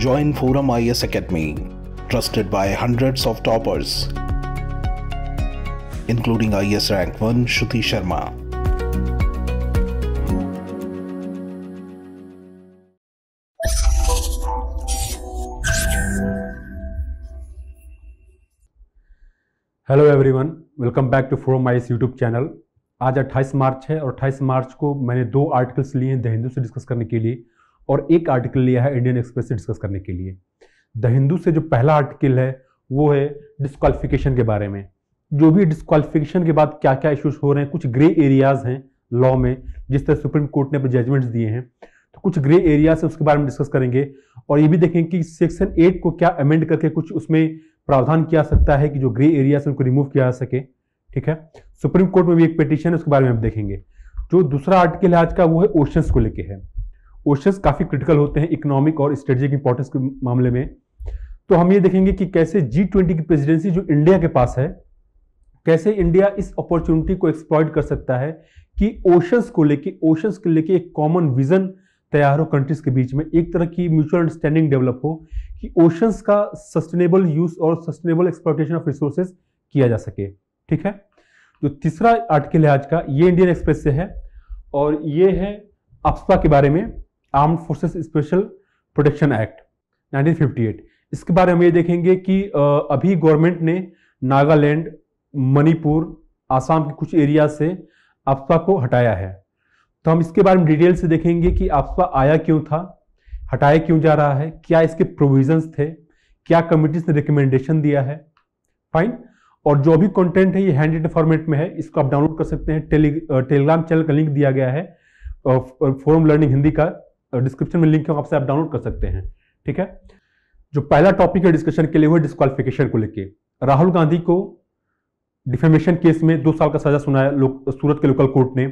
Join Forum IS Academy, trusted by hundreds of toppers, including IS Rank 1 Shruti Sharma. Hello everyone welcome back to forum mice YouTube channel आज 28 मार्च है और 28 मार्च को मैंने दो articles लिए हैं द हिंदू से डिस्कस करने के लिए और एक आर्टिकल लिया है इंडियन एक्सप्रेस से डिस्कस करने के लिए। द हिंदू से जो पहला आर्टिकल है, वो है डिस्कालिफिकेशन के बारे में। जो भी डिस्कालिफिकेशन के बाद क्या क्या इश्यूज़ हो रहे हैं, कुछ ग्रे एरियाज़ हैं लॉ में, जिस तरह सुप्रीम कोर्ट ने अपने जजमेंट्स दिए हैं। तो कुछ ग्रे एरियाज़ है, उसके बारे में डिस्कस करेंगे और ये भी देखेंगे कि सेक्शन एट को क्या अमेंड करके कुछ उसमें प्रावधान किया सकता है कि जो ग्रे एरियाज़ उनको रिमूव किया जा सके। ठीक है? सुप्रीम कोर्ट में भी एक पिटीशन है, उसके बारे में हम देखेंगे। जो दूसरा आर्टिकल है आज का, वो है ओशंस को लेके है। ओशंस काफ़ी क्रिटिकल होते हैं इकोनॉमिक और स्ट्रेटेजिक इंपॉर्टेंस के मामले में। तो हम ये देखेंगे कि कैसे जी ट्वेंटी की प्रेसिडेंसी जो इंडिया के पास है, कैसे इंडिया इस अपॉर्चुनिटी को एक्सप्लॉइट कर सकता है कि ओशंस को लेके ओशंस को लेके एक कॉमन विजन तैयार हो कंट्रीज़ के बीच में। एक तरह की म्यूचुअल अंडरस्टैंडिंग डेवलप हो कि ओशंस का सस्टेनेबल यूज़ और सस्टेनेबल एक्सप्लोटेशन ऑफ़ रिसोर्सेज किया जा सके। ठीक है? जो तीसरा आर्टिकल है आज का, ये इंडियन एक्सप्रेस से है और ये है अप्सपा के बारे में। Armed forces special protection act 1958 इसके बारे में ये देखेंगे कि अभी गवर्नमेंट ने नागालैंड, मणिपुर, आसाम के कुछ एरिया से अप्सपा को हटाया है। तो हम इसके बारे में डिटेल से देखेंगे कि अप्सपा आया क्यों था, हटाया क्यों जा रहा है, क्या इसके प्रोविजंस थे, क्या कमिटीज ने रिकमेंडेशन दिया है। फाइन और जो भी कंटेंट है, ये हैंड रिटन फॉर्मेट में है, इसको आप डाउनलोड कर सकते हैं। टेली टेलीग्राम चैनल का लिंक दिया गया है फोरम लर्निंग हिंदी का। डिस्क्रिप्शन में लिंक है आपसे आप डाउनलोड कर सकते हैं ठीक है? जो पहला टॉपिक है डिस्कशन के लिए वो डिस्कालिफिकेशन को लेके। राहुल गांधी को डिफेमेशन केस में दो साल का सजा सुनाया सूरत के लोकल कोर्ट ने।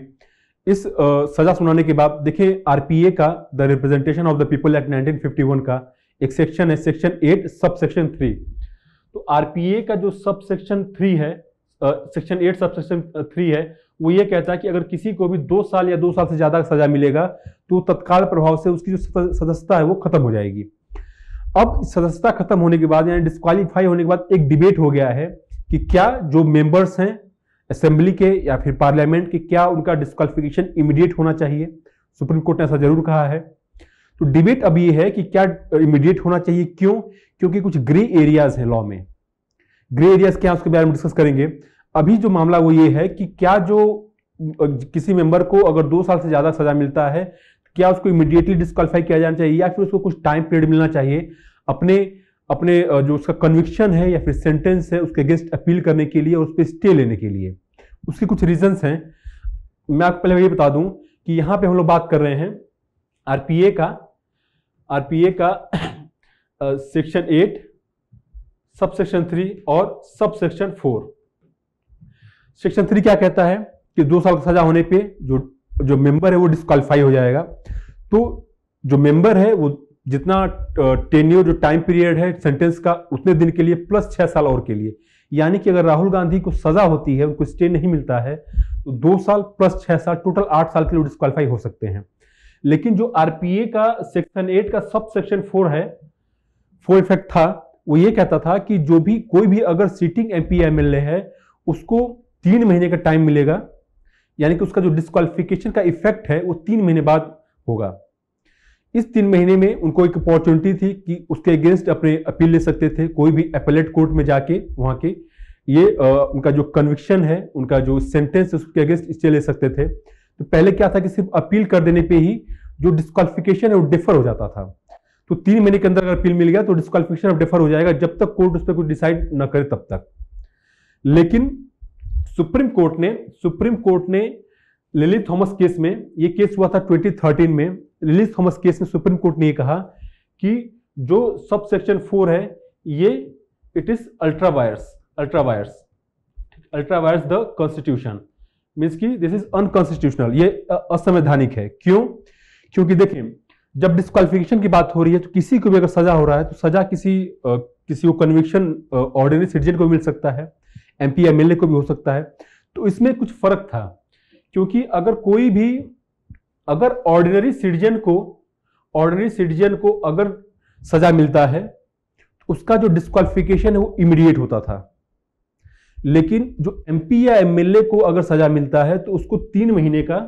इस आ, सजा सुनाने के बाद देखिए आरपीए का the representation of the people act 1951 का एक सेक्शन है section eight sub section three तो आरपीए का जो सब सेक्शन थ्री है section eight sub section three है वो ये कहता है कि अगर किसी को भी दो साल या दो साल से ज़्यादा सजा मिलेगा तो तत्काल प्रभाव से उसकी जो सदस्यता है वो खत्म हो जाएगी। अब सदस्यता खत्म होने के बाद यानी डिस्कालीफाई होने के बाद एक डिबेट हो गया है कि क्या जो मेंबर्स हैं असेंबली के या फिर पार्लियामेंट के, क्या उनका डिस्कालिफिकेशन इमीडिएट होना चाहिए? सुप्रीम कोर्ट ने ऐसा ज़रूर कहा है। तो डिबेट अब ये है कि क्या इमीडिएट होना चाहिए, क्यों? क्योंकि कुछ ग्रे एरियाज़ हैं लॉ में। ग्रे एरियाज़ क्या उसके बारे में डिस्कस करेंगे। अभी जो मामला वो ये है कि क्या जो किसी मेंबर को अगर दो साल से ज़्यादा सजा मिलता है, क्या उसको इमीडिएटली डिस्कालीफाई किया जाना चाहिए या फिर उसको कुछ टाइम पीरियड मिलना चाहिए? अपने अपने जो उसका कन्विक्शन है या फिर सेंटेंस है उसके अगेंस्ट अपील करने के लिए और उस पर स्टे लेने के लिए। उसके कुछ रीजंस हैं। मैं आपको पहले ये बता दूँ कि यहाँ पे हम लोग बात कर रहे हैं आरपीए का। आरपीए का section eight sub section three और sub section four section three क्या कहता है कि दो साल की सजा होने पे जो जो मेंबर है वो डिस्कालीफाई हो जाएगा। तो जो मेंबर है वो जितना टेन्यूर जो टाइम पीरियड है सेंटेंस का, उतने दिन के लिए प्लस छह साल और के लिए। यानी कि अगर राहुल गांधी को सजा होती है, उनको स्टे नहीं मिलता है तो दो साल प्लस छह साल टोटल आठ साल के लिए डिस्कालीफाई हो सकते हैं। लेकिन जो आरपीए का सेक्शन एट का सब सेक्शन फोर है फोर इफ़ेक्ट था, वो ये कहता था कि जो भी, कोई भी अगर सीटिंग एमपी एमएलए है, उसको तीन महीने का टाइम मिलेगा। यानी कि उसका जो डिस्कालिफिकेशन का इफ़ेक्ट है वो तीन महीने बाद होगा। इस तीन महीने में उनको एक अपॉर्चुनिटी थी कि उसके अगेंस्ट अपने अपील ले सकते थे कोई भी अपलेट कोर्ट में जाके वहाँ के। ये आ, उनका जो कन्विक्शन है उनका जो सेंटेंस उसके अगेंस्ट स्टे ले सकते थे। तो पहले क्या था कि सिर्फ़ अपील कर देने पे ही जो डिस्कालिफिकेशन है वो डिफर हो जाता था। तो तीन महीने के अंदर अगर अपील मिल गया तो डिस्कालिफिकेशन अब डिफर हो जाएगा। जब तक कोर्ट उस पर कुछ डिसाइड न करे तब तक। लेकिन सुप्रीम कोर्ट ने सुप्रीम कोर्ट ने लिली थॉमस केस में ये केस हुआ था 2013 में लिली थॉमस केस में सुप्रीम कोर्ट ने ये कहा कि जो सब सेक्शन फोर है ये it is ultra vires ultra vires ultra vires the constitution means की दिस इज़ अनकॉन्स्टिट्यूशनल ये असंवैधानिक है। क्यों? क्योंकि देखिए जब डिस्कालिफिकेशन की बात हो रही है तो किसी को भी अगर सजा हो रहा है तो सजा किसी आ, किसी को कन्विक्शन ऑर्डिनरी सिटीजन को मिल सकता है। एमपी एमएलए को भी हो सकता है। तो इसमें कुछ फ़र्क था, क्योंकि अगर कोई भी, अगर ऑर्डिनरी सिटीजन को ऑर्डिनरी सिटीजन को अगर सजा मिलता है तो उसका जो डिस्कालिफिकेशन है वो इमीडिएट होता था। लेकिन जो एमपी या एमएलए को अगर सजा मिलता है तो उसको तीन महीने का,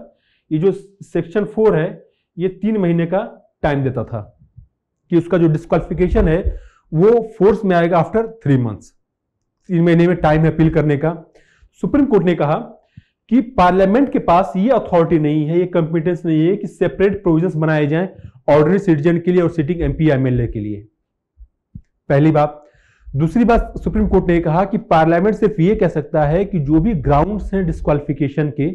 ये जो सेक्शन फोर है, ये तीन महीने का टाइम देता था कि उसका जो डिस्कालिफिकेशन है, वो फोर्स में आएगा आफ्टर थ्री मंथ्स तीन महीने में टाइम है अपील करने का। सुप्रीम कोर्ट ने कहा कि पार्लियामेंट के पास ये अथॉरिटी नहीं है, ये कंपिटेंस नहीं है कि सेपरेट प्रोविजंस बनाए जाएँ ऑर्डनरी सिटीजन के लिए और सिटिंग एमपी एमएलए के लिए। पहली बात। दूसरी बात, सुप्रीम कोर्ट ने कहा कि पार्लियामेंट सिर्फ़ ये कह सकता है कि जो भी ग्राउंड्स हैं डिस्कालिफिकेशन के,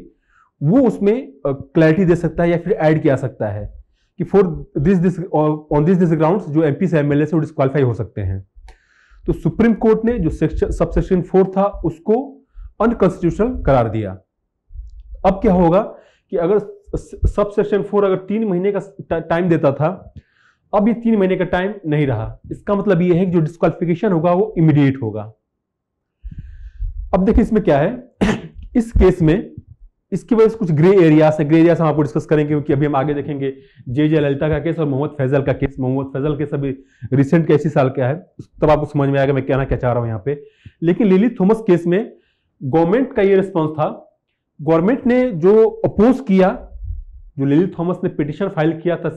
वो उसमें क्लैरिटी दे सकता है या फिर ऐड किया सकता है कि for this this on this this grounds जो एमपी से एमएलए से वो डिस्कालीफाई हो सकते हैं। तो सुप्रीम कोर्ट ने जो सेक्शन सब सेक्शन फोर था, उसको अनकॉन्स्टिट्यूशनल करार दिया। अब क्या होगा कि अगर सब सेक्शन फोर अगर तीन महीने का टाइम देता था, अब ये तीन महीने का टाइम नहीं रहा। इसका मतलब ये है कि जो डिस्कालिफिकेशन होगा, वो इमीडिएट होगा। अब देखिए इसमें क्या है। इस केस में इसकी वजह से कुछ ग्रे एरियाज़ है। ग्रे एरियाज़ हम आपको डिस्कस करेंगे क्योंकि अभी हम आगे देखेंगे। जे जे ललिता का केस और मोहम्मद फैजल का केस मोहम्मद फैजल केस अभी रिसेंट के इसी साल क्या है। तब आपको समझ में आएगा मैं कहना क्या चाह रहा हूँ यहाँ पे। लेकिन लिली थॉमस केस में गवर्नमेंट का ये रिस्पॉन्स था। गवर्नमेंट ने जो अपोज किया, जो लिली थॉमस ने पिटिशन फ़ाइल किया था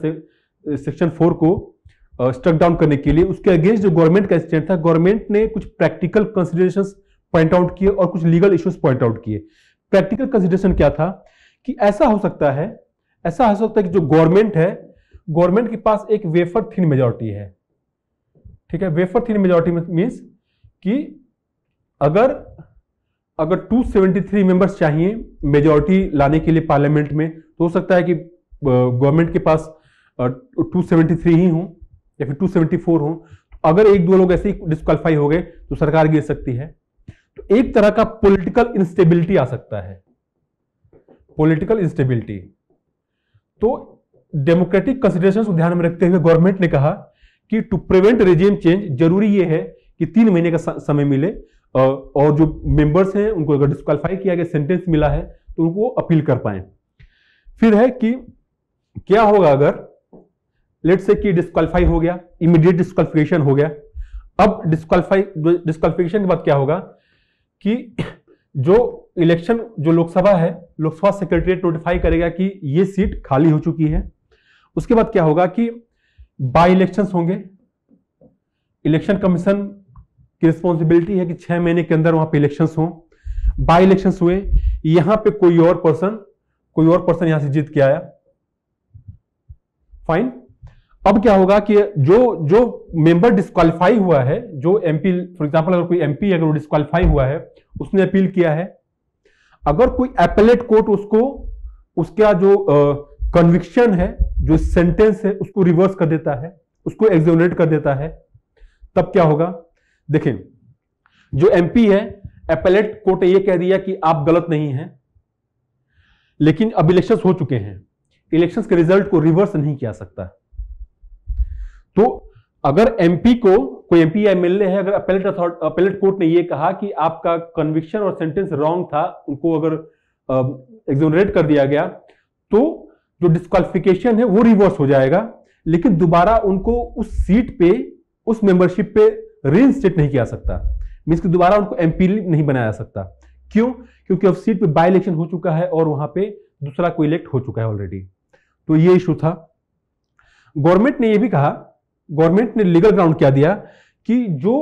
सेक्शन फोर को स्ट्रक डाउन करने के लिए, उसके अगेंस्ट जो गवर्नमेंट का स्टैंड था गवर्नमेंट ने कुछ प्रैक्टिकल कंसिडरेशन पॉइंट आउट किए और कुछ लीगल इश्यूज़ पॉइंट आउट किए। प्रैक्टिकल कंसिडरेशन क्या था? कि ऐसा हो सकता है, ऐसा हो सकता है कि जो गवर्नमेंट है गवर्नमेंट के पास एक वेफर थिन मेजोरिटी है। ठीक है? वेफर थिन मेजोरिटी मीन्स कि अगर अगर 273 मेंबर्स चाहिए मेजोरिटी लाने के लिए पार्लियामेंट में तो हो सकता है कि गवर्नमेंट के पास 273 ही हो, या फिर 274 हो। तो अगर एक दो लोग ऐसे ही डिस्कालीफाई हो गए तो सरकार गिर सकती है। एक तरह का पॉलिटिकल इंस्टेबिलिटी आ सकता है। पॉलिटिकल इंस्टेबिलिटी तो डेमोक्रेटिक कंसिडरेशन को ध्यान में रखते हुए गवर्नमेंट ने कहा कि टू प्रिवेंट रेजिम चेंज ज़रूरी यह है कि तीन महीने का समय मिले। और जो मेंबर्स हैं, उनको अगर डिस्कालीफाई किया गया सेंटेंस मिला है तो उनको अपील कर पाए। फिर है कि क्या होगा अगर लेट से कि डिस्कालीफाई हो गया इमीडिएट डिस्कालिफिकेशन हो गया। अब डिस्कालीफाई डिस्कालिफिकेशन के बाद क्या होगा? कि जो इलेक्शन, जो लोकसभा है, लोकसभा सेक्रेटरीट नोटिफाई करेगा कि ये सीट खाली हो चुकी है। उसके बाद क्या होगा कि बाई इलेक्शन होंगे। इलेक्शन कमीशन की रिस्पॉन्सिबिलिटी है कि छह महीने के अंदर वहाँ पे इलेक्शन हो। बाई इलेक्शन हुए, यहाँ पे कोई और पर्सन कोई और पर्सन यहाँ से जीत के आया। फाइन अब क्या होगा कि जो जो मेंबर डिस्कालीफाई हुआ है, जो एमपी फॉर एग्जांपल अगर कोई एमपी अगर डिस्कालीफाई हुआ है, उसने अपील किया है। अगर कोई एपेलेट कोर्ट उसको, उसका जो कन्विक्शन है, जो सेंटेंस है, उसको रिवर्स कर देता है, उसको एग्जोनेट कर देता है, तब क्या होगा? देखें, जो एमपी है एपेलेट कोर्ट ये कह दिया कि आप गलत नहीं हैं, लेकिन अब इलेक्शंस हो चुके हैं। इलेक्शंस के रिज़ल्ट को रिवर्स नहीं किया सकता। तो अगर एमपी को, कोई एमपी या एमएलए है, अगर अपेलेट अपेलेट कोर्ट ने यह कहा कि आपका कन्विक्शन और सेंटेंस रॉन्ग था, उनको अगर एग्जोनरेट कर दिया गया तो जो डिस्कालिफिकेशन है वो रिवर्स हो जाएगा, लेकिन दोबारा उनको उस सीट पे, उस मेंबरशिप पे री नहीं किया सकता। मीन्स कि दोबारा उनको एमपी नहीं बनाया सकता। क्यों? क्योंकि अब सीट पे बाई इलेक्शन हो चुका है और वहाँ पे दूसरा कोई इलेक्ट हो चुका है ऑलरेडी तो ये इशू था। गवर्नमेंट ने यह भी कहा गवर्नमेंट ने लीगल ग्राउंड क्या दिया कि जो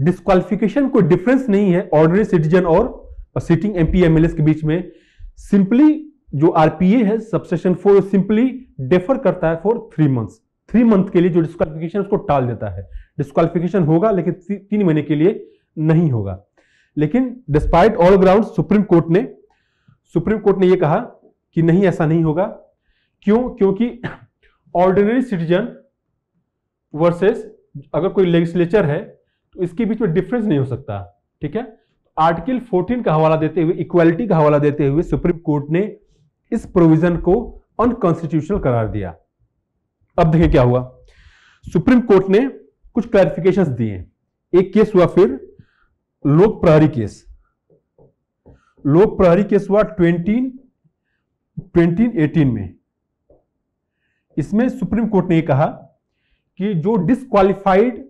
डिस्कालिफिकेशन कोई डिफरेंस नहीं है ऑर्डिनरी सिटीजन और सिटिंग एमपी एमएलए के बीच में सिंपली जो आरपीए है सबसेशन फोर सिंपली डेफर करता है for three months three month के लिए जो डिस्कालिफिकेशन उसको टाल देता है। डिस्कालिफिकेशन होगा, लेकिन तीन महीने के लिए नहीं होगा। लेकिन despite all ground supreme court ने सुप्रीम कोर्ट ने यह कहा कि नहीं, ऐसा नहीं होगा। क्यों? क्योंकि ऑर्डिनरी सिटीजन वर्सेस अगर कोई लेजिस्लेचर है तो इसके बीच में डिफरेंस नहीं हो सकता, ठीक है? आर्टिकल 14 का हवाला देते हुए इक्वालिटी का हवाला देते हुए सुप्रीम कोर्ट ने इस प्रोविज़न को अनकॉन्स्टिट्यूशनल करार दिया। अब देखिए क्या हुआ। सुप्रीम कोर्ट ने कुछ क्लैरिफिकेशंस दिए। एक केस हुआ फिर लोक प्रहरी केस लोक प्रहरी केस हुआ ट्वेंटी ट्वेंटी एटीन में। इसमें सुप्रीम कोर्ट ने कहा कि जो डिसक्वालिफाइड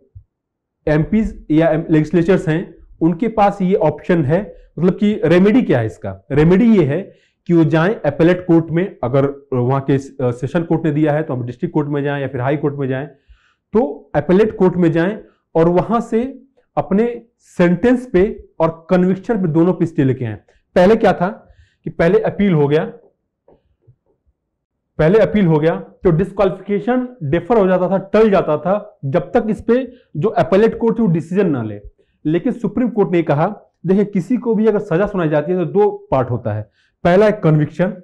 एमपीज या लेजिस्लेचर्स हैं, उनके पास ये ऑप्शन है मतलब कि रेमेडी क्या है इसका? रेमेडी ये है कि वो जाएँ अपेलेट कोर्ट में, अगर वहाँ के सेशन कोर्ट ने दिया है तो हम डिस्ट्रिक्ट कोर्ट में जाएँ या फिर हाई कोर्ट में जाएँ तो अपेलेट कोर्ट में जाएँ और वहाँ से अपने सेंटेंस पे और कन्विक्शन पे दोनों पे स्टे लेके आए। पहले क्या था कि पहले अपील हो गया पहले अपील हो गया तो डिस्कालिफिकेशन डिफर हो जाता था, टल जाता था, जब तक इस पे जो अपेलेट कोर्ट वो डिसीज़न ना ले। लेकिन सुप्रीम कोर्ट ने कहा, देखिए, किसी को भी अगर सजा सुनाई जाती है तो दो पार्ट होता है। पहला एक कन्विक्शन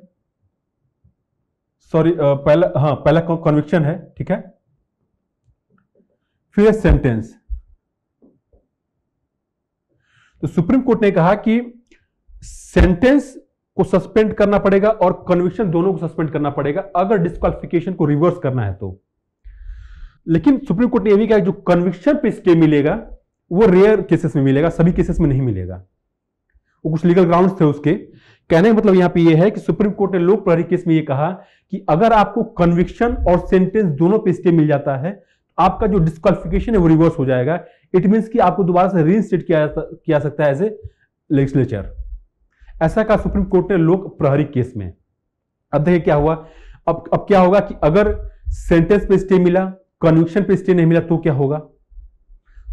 सॉरी पहला हाँ पहला कन्विक्शन है, ठीक है? फिर सेंटेंस तो सुप्रीम कोर्ट ने कहा कि सेंटेंस को सस्पेंड करना पड़ेगा और कन्विक्शन दोनों को सस्पेंड करना पड़ेगा, अगर डिस्कालिफिकेशन को रिवर्स करना है तो। लेकिन सुप्रीम कोर्ट ने यह भी कहा जो कन्विक्शन पे स्टे मिलेगा, वो रेयर केसेस में मिलेगा, सभी केसेस में नहीं मिलेगा। वो कुछ लीगल ग्राउंड्स थे उसके। कहने का मतलब यहाँ पे ये है कि सुप्रीम कोर्ट ने लोक प्रहरी केस में ये कहा कि अगर आपको कन्विक्शन और सेंटेंस दोनों पे स्टे मिल जाता है आपका जो डिस्कालिफिकेशन है वो रिवर्स हो जाएगा। इट मीन कि आपको दोबारा से रीइंस्टेट किया किया सकता है एज ए लेजिस्लेचर ऐसा कहा सुप्रीम कोर्ट ने लोक प्रहरी केस में। अब देखिए क्या हुआ। अब अब क्या होगा कि अगर सेंटेंस पे स्टे मिला कन्विक्शन पे स्टे नहीं मिला तो क्या होगा?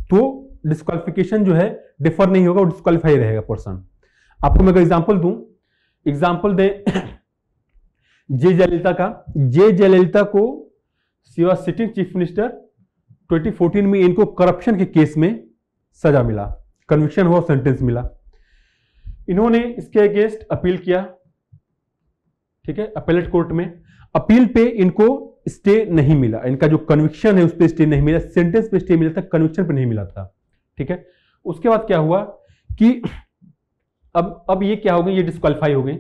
तो डिस्कालिफिकेशन जो है डिफर नहीं होगा, वो डिस्कालीफाई रहेगा पर्सन आपको मैं अगर एग्ज़ाम्पल दूँ। एग्ज़ाम्पल दे जे जयललिता का। जे जयललिता को सी सिटिंग चीफ मिनिस्टर 2014 में इनको करप्शन के केस में सजा मिला। कन्विक्शन हुआ सेंटेंस मिला। इन्होंने इसके अगेंस्ट अपील किया, ठीक है अपेलेट कोर्ट में। अपील पे इनको स्टे नहीं मिला। इनका जो कन्विक्शन है उस पर स्टे नहीं मिला सेंटेंस पे स्टे मिला था कन्विक्शन पे नहीं मिला था, ठीक है। उसके बाद क्या हुआ कि अब अब ये क्या हो गई, ये डिस्कालीफाई हो गई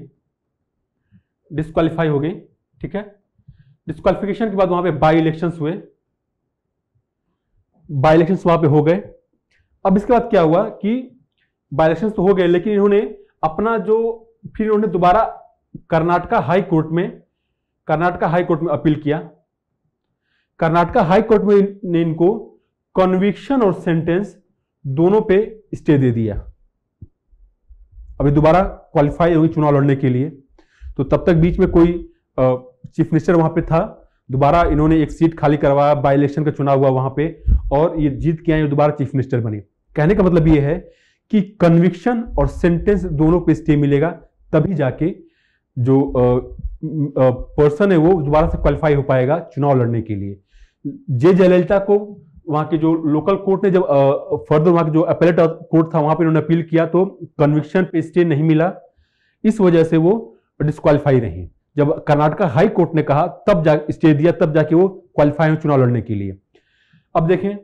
डिस्कालीफाई हो गई, ठीक है। डिस्कालिफिकेशन के बाद वहाँ पे बाई इलेक्शन हुए बाई इलेक्शन वहाँ पे हो गए। अब इसके बाद क्या हुआ कि इलेक्शंस तो हो गए, लेकिन इन्होंने अपना जो, फिर इन्होंने दोबारा कर्नाटका हाई कोर्ट में, कर्नाटका हाई कोर्ट में अपील किया। कर्नाटका हाई कोर्ट में ने इनको कन्विक्शन और सेंटेंस दोनों पे स्टे दे दिया। अभी दोबारा क्वालिफाई हुई चुनाव लड़ने के लिए। तो तब तक बीच में कोई चीफ मिनिस्टर वहाँ पे था। दोबारा इन्होंने एक सीट खाली करवाया बाई इलेक्शन का चुनाव हुआ वहाँ पे, और ये जीत के आए दोबारा चीफ मिनिस्टर बने। कहने का मतलब ये है कि कन्विक्शन और सेंटेंस दोनों पे स्टे मिलेगा, तभी जाके जो पर्सन है वो दोबारा से क्वालिफाई हो पाएगा चुनाव लड़ने के लिए। जे जयललिता को वहाँ के जो लोकल कोर्ट ने जब फर्दर वहाँ के जो अपेलेट कोर्ट था, वहाँ पे उन्होंने अपील किया तो कन्विक्शन पे स्टे नहीं मिला। इस वजह से वो डिस्कालीफाई रही। जब कर्नाटका हाई कोर्ट ने कहा, तब जा स्टे दिया, तब जाके वो क्वालिफाई हुए चुनाव लड़ने के लिए। अब देखें,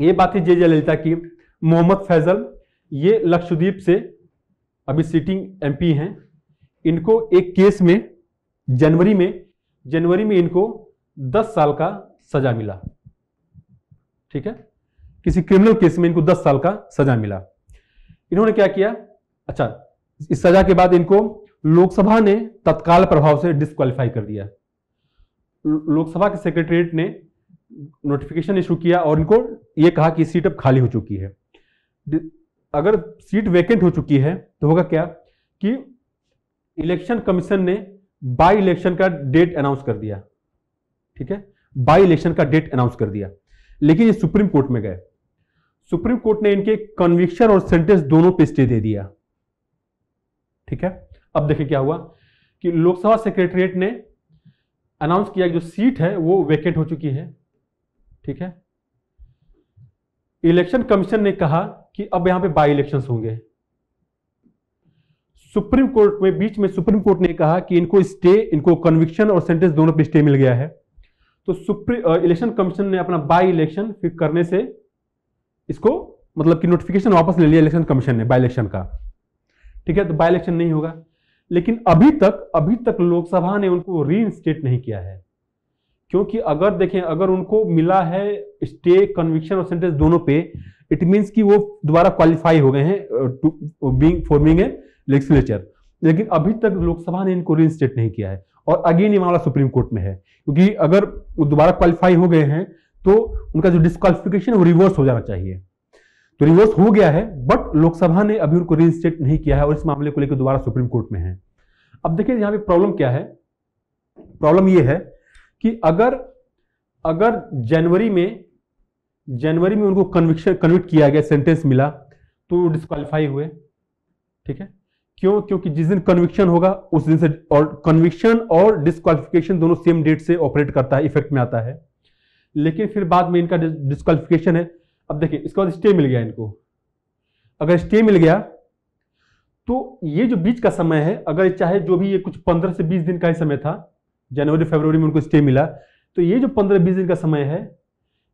ये बात है जे जयललिता की। मोहम्मद फैजल ये लक्षद्वीप से अभी सिटिंग एमपी हैं। इनको एक केस में, जनवरी में जनवरी में इनको 10 साल का सजा मिला। ठीक है? किसी क्रिमिनल केस में इनको 10 साल का सजा मिला। इन्होंने क्या किया? अच्छा इस सजा के बाद इनको लोकसभा ने तत्काल प्रभाव से डिस्कालीफाई कर दिया। लोकसभा के सेक्रेटरीट ने नोटिफिकेशन इशू किया और इनको यह कहा कि सीट अब खाली हो चुकी है। अगर सीट वेकेंट हो चुकी है तो होगा क्या कि इलेक्शन कमीशन ने बाई इलेक्शन का डेट अनाउंस कर दिया। ठीक है? बाई इलेक्शन का डेट अनाउंस कर दिया। लेकिन ये सुप्रीम कोर्ट में गए। सुप्रीम कोर्ट ने इनके कन्विक्शन और सेंटेंस दोनों पे स्टे दे दिया। ठीक है? अब देखिए क्या हुआ कि लोकसभा सेक्रेटरीट ने अनाउंस किया कि जो सीट है, वो वेकेंट हो चुकी है। ठीक है? इलेक्शन कमीशन ने कहा कि अब यहाँ पे बाई इलेक्शन होंगे। सुप्रीम कोर्ट में, बीच में सुप्रीम कोर्ट ने कहा कि इनको स्टे, इनको कन्विक्शन और सेंटेंस दोनों पे स्टे मिल गया है। तो सुप्रीम इलेक्शन कमीशन ने अपना बाई इलेक्शन फिर करने से इसको मतलब कि नोटिफिकेशन वापस ले लिया इलेक्शन कमीशन ने, बाई इलेक्शन का। ठीक है तो बाई इलेक्शन नहीं होगा। लेकिन अभी तक अभी तक लोकसभा ने उनको री नहीं किया है। क्योंकि अगर देखें, अगर उनको मिला है स्टे कन्विक्शन और सेंटेंस दोनों पे इट मींस कि वो दोबारा क्वालिफाई हो गए हैं बीइंग फॉर्मिंग ए लेजिस्लेचर लेकिन अभी तक लोकसभा ने इनको री नहीं किया है और अगेन ये मामला सुप्रीम कोर्ट में है। क्योंकि अगर वो दोबारा क्वालिफाई हो गए हैं तो उनका जो डिस्कालिफिकेशन है वो रिवर्स हो जाना चाहिए। तो रिवर्स हो गया है बट लोकसभा ने अभी उनको रीइंस्टेट नहीं किया है और इस मामले को लेकर दोबारा सुप्रीम कोर्ट में है। अब देखिए यहाँ पे प्रॉब्लम क्या है? प्रॉब्लम यह है कि अगर अगर जनवरी में जनवरी में उनको कन्विक्शन कन्विक्ट किया गया सेंटेंस मिला तो डिस्कालीफाई हुए। ठीक है? क्यों? क्योंकि जिस दिन कन्विक्शन होगा, उस दिन से, और कन्विक्शन और डिस्कालिफिकेशन दोनों सेम डेट से ऑपरेट करता है इफ़ेक्ट में आता है। लेकिन फिर बाद में इनका डिस्कालिफिकेशन है। अब देखिए, इसके बाद स्टे मिल गया इनको। अगर स्टे मिल गया तो ये जो बीच का समय है, अगर चाहे जो भी ये कुछ पंद्रह से बीस दिन का ही समय था जनवरी, फरवरी में उनको स्टे मिला। तो ये जो पंद्रह, बीस दिन का समय है,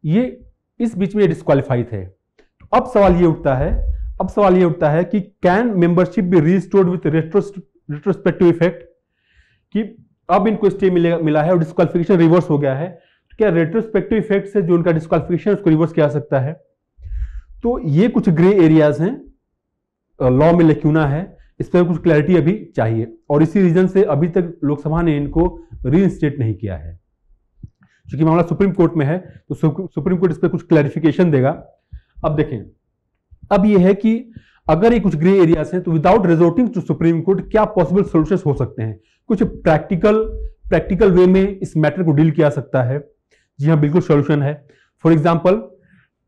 ये इस बीच में डिस्कालीफाई थे। तो अब सवाल ये उठता है, अब सवाल ये उठता है कि can membership be restored with retrospective effect कि अब इनको स्टे मिले मिला है और डिस्कालिफिकेशन रिवर्स हो गया है। तो क्या रेट्रोस्पेक्टिव इफ़ेक्ट से जो उनका डिस्कालिफिकेशन उसको रिवर्स किया सकता है? तो ये कुछ ग्रे एरियाज़ हैं लॉ में लेक्यूना है। इस पर कुछ क्लैरिटी अभी चाहिए। और इसी रीजन से अभी तक लोकसभा ने इनको रीइंस्टेट नहीं किया है। क्योंकि मामला सुप्रीम कोर्ट में है तो सुप्रीम कोर्ट इस पर कुछ क्लैरिफिकेशन देगा। अब देखें, अब यह है कि अगर ये कुछ ग्रे एरियाज़ हैं तो without resorting to supreme court क्या पॉसिबल सोल्यूशन हो सकते हैं? कुछ प्रैक्टिकल प्रैक्टिकल वे में इस मैटर को डील किया सकता है। जी हाँ बिल्कुल सोल्यूशन है। फॉर एग्ज़ाम्पल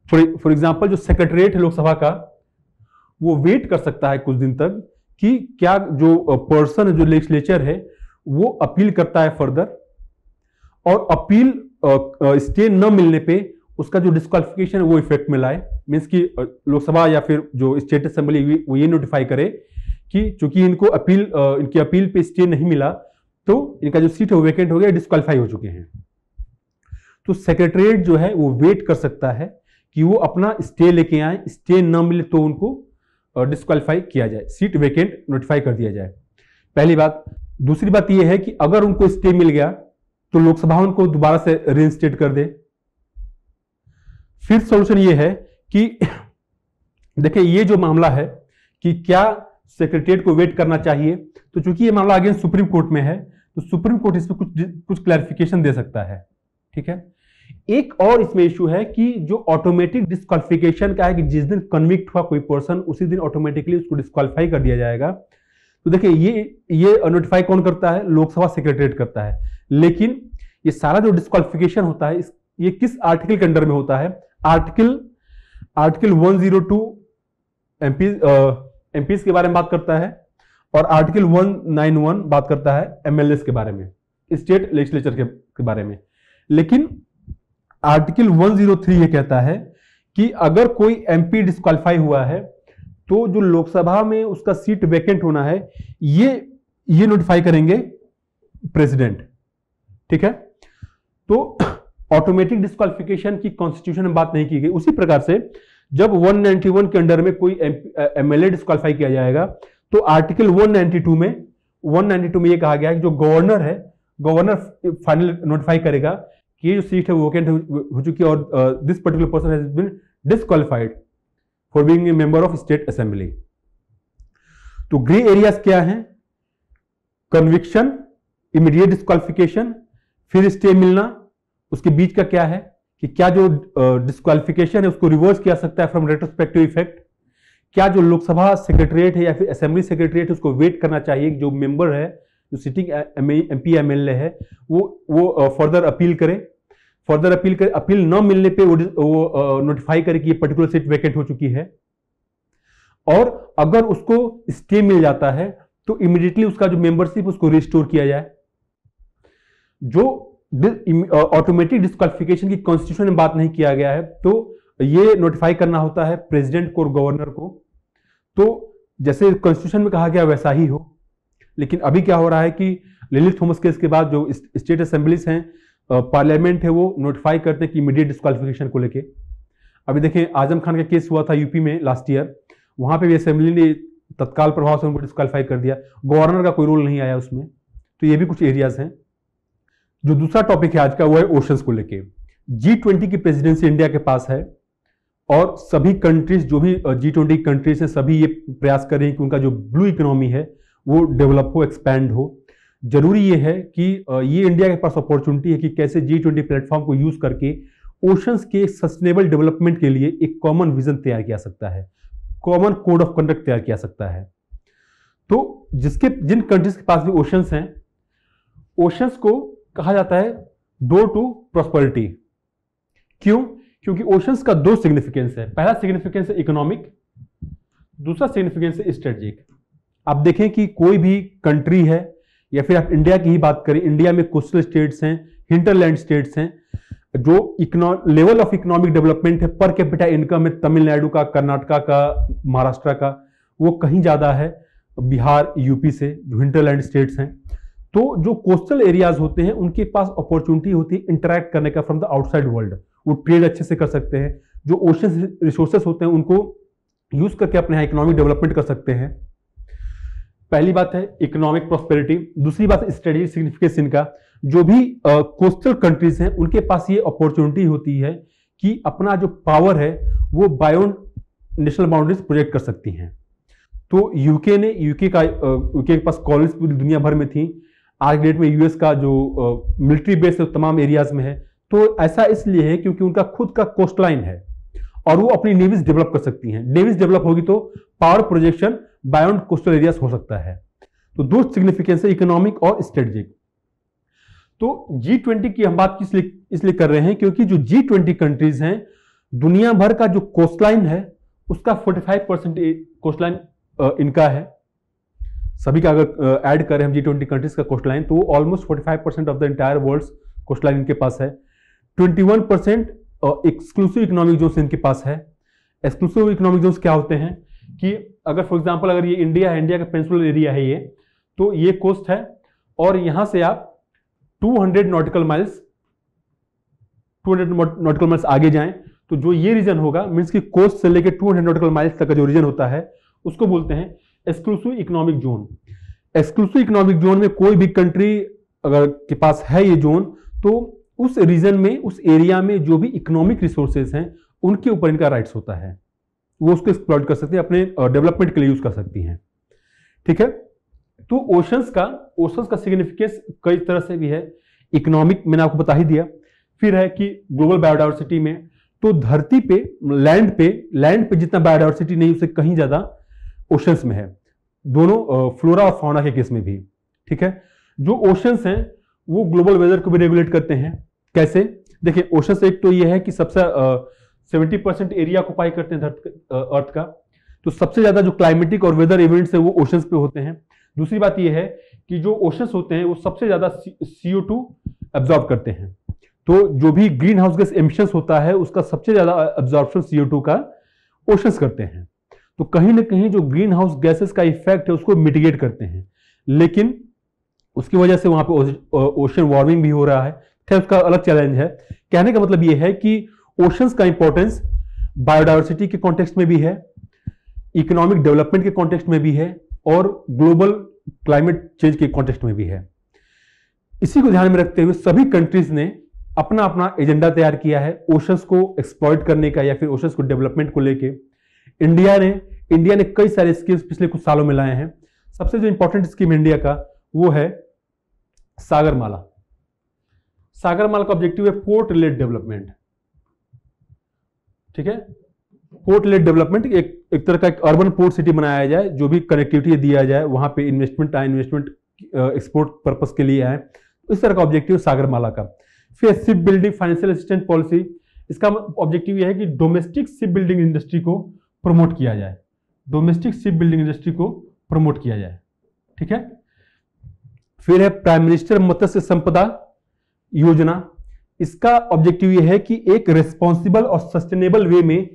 फॉर एग्ज़ाम्पल जो सेक्रेटरिएट है लोकसभा का, वो वेट कर सकता है कुछ दिन तक। कि क्या जो पर्सन जो लेजिस्लेचर है, वो अपील करता है फर्दर और अपील स्टे न मिलने पे उसका जो डिस्कालिफिकेशन है, वो इफ़ेक्ट में लाए। मीन्स कि लोकसभा या फिर जो स्टेट असेंबली वो ये नोटिफाई करे कि चूँकि इनको अपील इनकी अपील पे स्टे नहीं मिला तो इनका जो सीट है, वो वेकेंट हो गया डिस्कालीफाई हो चुके हैं। तो सेक्रेटरीट जो है, वो वेट कर सकता है कि वो अपना स्टे लेके आए। स्टे न मिले तो उनको डिस्कालीफाई किया जाए सीट वेकेंट नोटिफाई कर दिया जाए। पहली बात। दूसरी बात यह है कि अगर उनको स्टे मिल गया तो लोकसभा उनको दोबारा से रिइंस्टेट कर दे। फिर सॉल्यूशन ये है कि देखिए, ये जो मामला है कि क्या सेक्रेटरिएट को वेट करना चाहिए तो चूँकि ये मामला अगेन सुप्रीम कोर्ट में है तो सुप्रीम कोर्ट इस पर कुछ कुछ क्लैरिफिकेशन दे सकता है। ठीक है? एक और इसमें इशू है कि जो ऑटोमेटिक डिस्कालिफिकेशन का है कि जिस दिन कन्विक्ट हुआ कोई पर्सन उसी दिन ऑटोमेटिकली उसको डिस्कालीफाई कर दिया जाएगा। तो देखिए ये ये नोटिफाई कौन करता है? लोकसभा सेक्रेटरिएट करता है। लेकिन ये सारा जो डिस्कालिफिकेशन होता है ये किस आर्टिकल के अंडर में होता है? आर्टिकल आर्टिकल 102 एमपी एमपीज के बारे में बात करता है और आर्टिकल 191 बात करता है एमएलएस के बारे में स्टेट लेजिस्लेचर के, के बारे में। लेकिन आर्टिकल 103 ये कहता है कि अगर कोई एमपी डिस्कालीफाई हुआ है तो जो लोकसभा में उसका सीट वैकेंट होना है, ये ये नोटिफाई करेंगे प्रेसिडेंट ठीक है? तो ऑटोमेटिक डिस्कालिफिकेशन की कॉन्स्टिट्यूशन में बात नहीं की गई। उसी प्रकार से जब 191 के अंडर में कोई एमएलए डिस्कालीफाई किया जाएगा तो आर्टिकल 192 में 192 में यह कहा गया है कि जो गवर्नर है गवर्नर फाइनल नोटिफाई करेगा ये जो सीट है वो वैकेंट हो चुकी है और this particular person has been disqualified for being a member of state assembly तो ग्रे एरियाज़ क्या हैं? कन्विक्शन इमीडिएट डिस्कालिफिकेशन फिर स्टे मिलना, उसके बीच का क्या है? कि क्या जो डिस्कालिफिकेशन है उसको रिवर्स किया सकता है फ्रॉम रेट्रोस्पेक्टिव इफ़ेक्ट क्या जो लोकसभा सेक्रेटरीट है या फिर असेंबली सेक्रेटरिएट उसको वेट करना चाहिए? जो मेंबर है, जो sitting M P M L A है, वो वो फर्दर अपील करे। फर्दर अपील कर अपील न मिलने पे वो, नोटिफाई करे कि ये पर्टिकुलर सीट वैकेंट हो चुकी है। और अगर उसको स्टे मिल जाता है तो इमीडिएटली उसका जो मेंबरशिप उसको रिस्टोर किया जाए। जो ऑटोमेटिक डिस्कालिफिकेशन की कॉन्स्टिट्यूशन में बात नहीं किया गया है तो ये नोटिफाई करना होता है प्रेसिडेंट को और गवर्नर को। तो जैसे कॉन्स्टिट्यूशन में कहा गया वैसा ही हो। लेकिन अभी क्या हो रहा है कि लिलित थॉमस केस के बाद जो स्टेट असेंबलीज हैं पार्लियामेंट है वो नोटिफाई करते हैं कि इमीडिएट डिस्कालिफिकेशन को लेके। अभी देखें, आज़म खान का केस हुआ था यूपी में लास्ट ईयर वहाँ पे भी असेंबली ने तत्काल प्रभाव से उनको डिस्कालीफाई कर दिया। गवर्नर का कोई रोल नहीं आया उसमें। तो ये भी कुछ एरियाज़ हैं। जो दूसरा टॉपिक है आज का, वो है ओशंस को लेके। जी ट्वेंटी की प्रेसिडेंसी इंडिया के पास है और सभी कंट्रीज़ जो भी जी ट्वेंटी कंट्रीज़ हैं, सभी ये प्रयास कर रही हैं कि उनका जो ब्लू इकोनॉमी है, वो डेवलप हो एक्सपैंड हो। ज़रूरी ये है कि ये इंडिया के पास अपॉर्चुनिटी है कि कैसे जी ट्वेंटी प्लेटफॉर्म को यूज़ करके ओशंस के सस्टेनेबल डेवलपमेंट के लिए एक कॉमन विजन तैयार किया सकता है। कॉमन कोड ऑफ़ कंडक्ट तैयार किया सकता है। तो जिसके, जिन कंट्रीज़ के पास भी ओशंस हैं ओशंस को कहा जाता है डोर टू प्रॉस्पेरिटी क्यों? क्योंकि ओशंस का दो सिग्निफिकेंस है। पहला सिग्निफिकेंस है इकोनॉमिक दूसरा सिग्निफिकेंस है स्ट्रेटेजिक आप देखें कि कोई भी कंट्री है या फिर आप इंडिया की ही बात करें इंडिया में कोस्टल स्टेट्स हैं हिंटरलैंड स्टेट्स हैं, जो इकनो लेवल ऑफ़ इकोनॉमिक डेवलपमेंट है पर कैपिटा इनकम है तमिलनाडु का कर्नाटका का महाराष्ट्र का, वो कहीं ज़्यादा है, बिहार यूपी से, जो हिंटरलैंड स्टेट्स हैं। तो जो कोस्टल एरियाज़ होते हैं, उनके पास अपॉर्चुनिटी होती है इंटरेक्ट करने का फ्रॉम द आउटसाइड वर्ल्ड वो ट्रेड अच्छे से कर सकते हैं, जो ओशन रिसोर्सेस होते हैं, उनको यूज़ करके अपने यहाँ इकोनॉमिक डेवलपमेंट कर सकते हैं। पहली बात है इकोनॉमिक प्रोस्पेरिटी दूसरी बात स्ट्रेटेजिक सिग्निफिकेंस इनका। जो भी कोस्टल कंट्रीज़ हैं, उनके पास ये अपॉर्चुनिटी होती है कि अपना जो पावर है, वो बायोन नेशनल बाउंड्रीज प्रोजेक्ट कर सकती हैं। तो यूके ने यूके का यूके के पास कॉलेज पूरी दुनिया भर में थी। आज डेट में यूएस का जो मिलिट्री बेस है तमाम एरियाज़ में है। तो ऐसा इसलिए है क्योंकि उनका खुद का कोस्ट लाइन है और वो अपनी नेवीज डेवलप कर सकती हैं। नेवीज डेवलप होगी तो power projection beyond coastal areas हो सकता है। तो दो सिग्निफिकेंस है इकोनॉमिक और स्ट्रेटेजिक तो जी ट्वेंटी की हम बात इसलिए कर रहे हैं, क्योंकि जो जी ट्वेंटी कंट्रीज़ हैं, दुनिया भर का जो कोस्टलाइन है, उसका 45 परसेंट कोस्टलाइन इनका है। सभी का अगर ऐड करें हम जी ट्वेंटी कंट्रीज़ का कोस्टलाइन तो almost 45 percent of the entire world coastline इनके पास है। 21 परसेंट एक्सक्लूसिव इकोनॉमिक जोन इनके पास है। एक्सक्लूसिव इकोनॉमिक जोन क्या होते हैं? कि अगर फॉर एग्ज़ाम्पल अगर ये इंडिया है इंडिया का पेंसुलर एरिया है ये तो ये कोस्ट है, और यहाँ से आप 200 नॉटिकल माइल्स 200 नॉटिकल माइल्स आगे जाएँ तो जो ये रीजन होगा मीन्स की कोस्ट से लेकर 200 नॉटिकल माइल्स तक का जो रीजन होता है, उसको बोलते हैं exclusive economic zone exclusive economic zone में कोई भी कंट्री अगर के पास है ये जोन तो उस रीजन में, उस एरिया में जो भी इकोनॉमिक रिसोर्सेज हैं, उनके ऊपर इनका राइट्स होता है। वो उसको एक्सप्लॉइट कर सकते हैं, अपने डेवलपमेंट के लिए यूज़ कर सकती हैं। ठीक है? तो ओशंस का ओशंस का सिग्निफिकेंस कई तरह से भी है। इकोनॉमिक मैंने आपको बता ही दिया। फिर है कि ग्लोबल बायोडाइवर्सिटी में तो धरती पे लैंड पे लैंड पे जितना बायोडाइवर्सिटी नहीं उससे कहीं ज़्यादा ओशंस में है। दोनों फ्लोरा और फाउना के केस में भी। ठीक है? जो ओशंस हैं, वो ग्लोबल वेदर को भी रेगुलेट करते हैं। कैसे? देखिए ओशंस एक तो ये है कि सबसे सेवेंटी परसेंट एरिया ऑक्यूपाई करते हैं अर्थ का। तो सबसे ज़्यादा जो क्लाइमेटिक और वेदर इवेंट्स है, वो ओशंस पे होते हैं। दूसरी बात ये है कि जो ओशंस होते हैं, वो सबसे ज़्यादा सीओ टू एब्जॉर्ब करते हैं। तो जो भी ग्रीन हाउस गैस एमिशंस होता है, उसका सबसे ज़्यादा एब्जॉर्प्शन सीओ टू का ओशंस करते हैं। तो कहीं ना कहीं जो ग्रीन हाउस गैसेस का इफ़ेक्ट है, उसको मिटिगेट करते हैं। लेकिन उसकी वजह से वहाँ पे ओशन वार्मिंग भी हो रहा है। उसका अलग चैलेंज है। कहने का मतलब यह है कि ओशंस का इंपॉर्टेंस बायोडाइवर्सिटी के कॉन्टेक्स्ट में भी है इकोनॉमिक डेवलपमेंट के कॉन्टेक्स्ट में भी है और ग्लोबल क्लाइमेट चेंज के कॉन्टेक्स्ट में भी है। इसी को ध्यान में रखते हुए सभी कंट्रीज़ ने अपना अपना एजेंडा तैयार किया है ओशंस को एक्सप्लॉइट करने का या फिर ओशंस को डेवलपमेंट को लेके। इंडिया ने इंडिया ने कई सारे स्कीम्स पिछले कुछ सालों में लाए हैं। सबसे जो इंपॉर्टेंट स्कीम इंडिया का, वो है सागरमाला। सागरमाला का ऑब्जेक्टिव है पोर्ट रिलेट डेवलपमेंट ठीक है? पोर्ट रिलेट डेवलपमेंट एक एक तरह का एक अर्बन पोर्ट सिटी बनाया जाए, जो भी कनेक्टिविटी दिया जाए, वहाँ पे इन्वेस्टमेंट आए इन्वेस्टमेंट एक्सपोर्ट पर्पज के लिए आए तो इस तरह का ऑब्जेक्टिव सागरमाला का। फिर ship building financial assistance policy इसका ऑब्जेक्टिव यह है कि डोमेस्टिक शिप बिल्डिंग इंडस्ट्री को प्रमोट किया जाए। डोमेस्टिक शिप बिल्डिंग इंडस्ट्री को प्रमोट किया जाए। ठीक है? फिर है प्राइम मिनिस्टर मत्स्य संपदा योजना। इसका ऑब्जेक्टिव यह है कि एक रेस्पॉन्सिबल और सस्टेनेबल वे में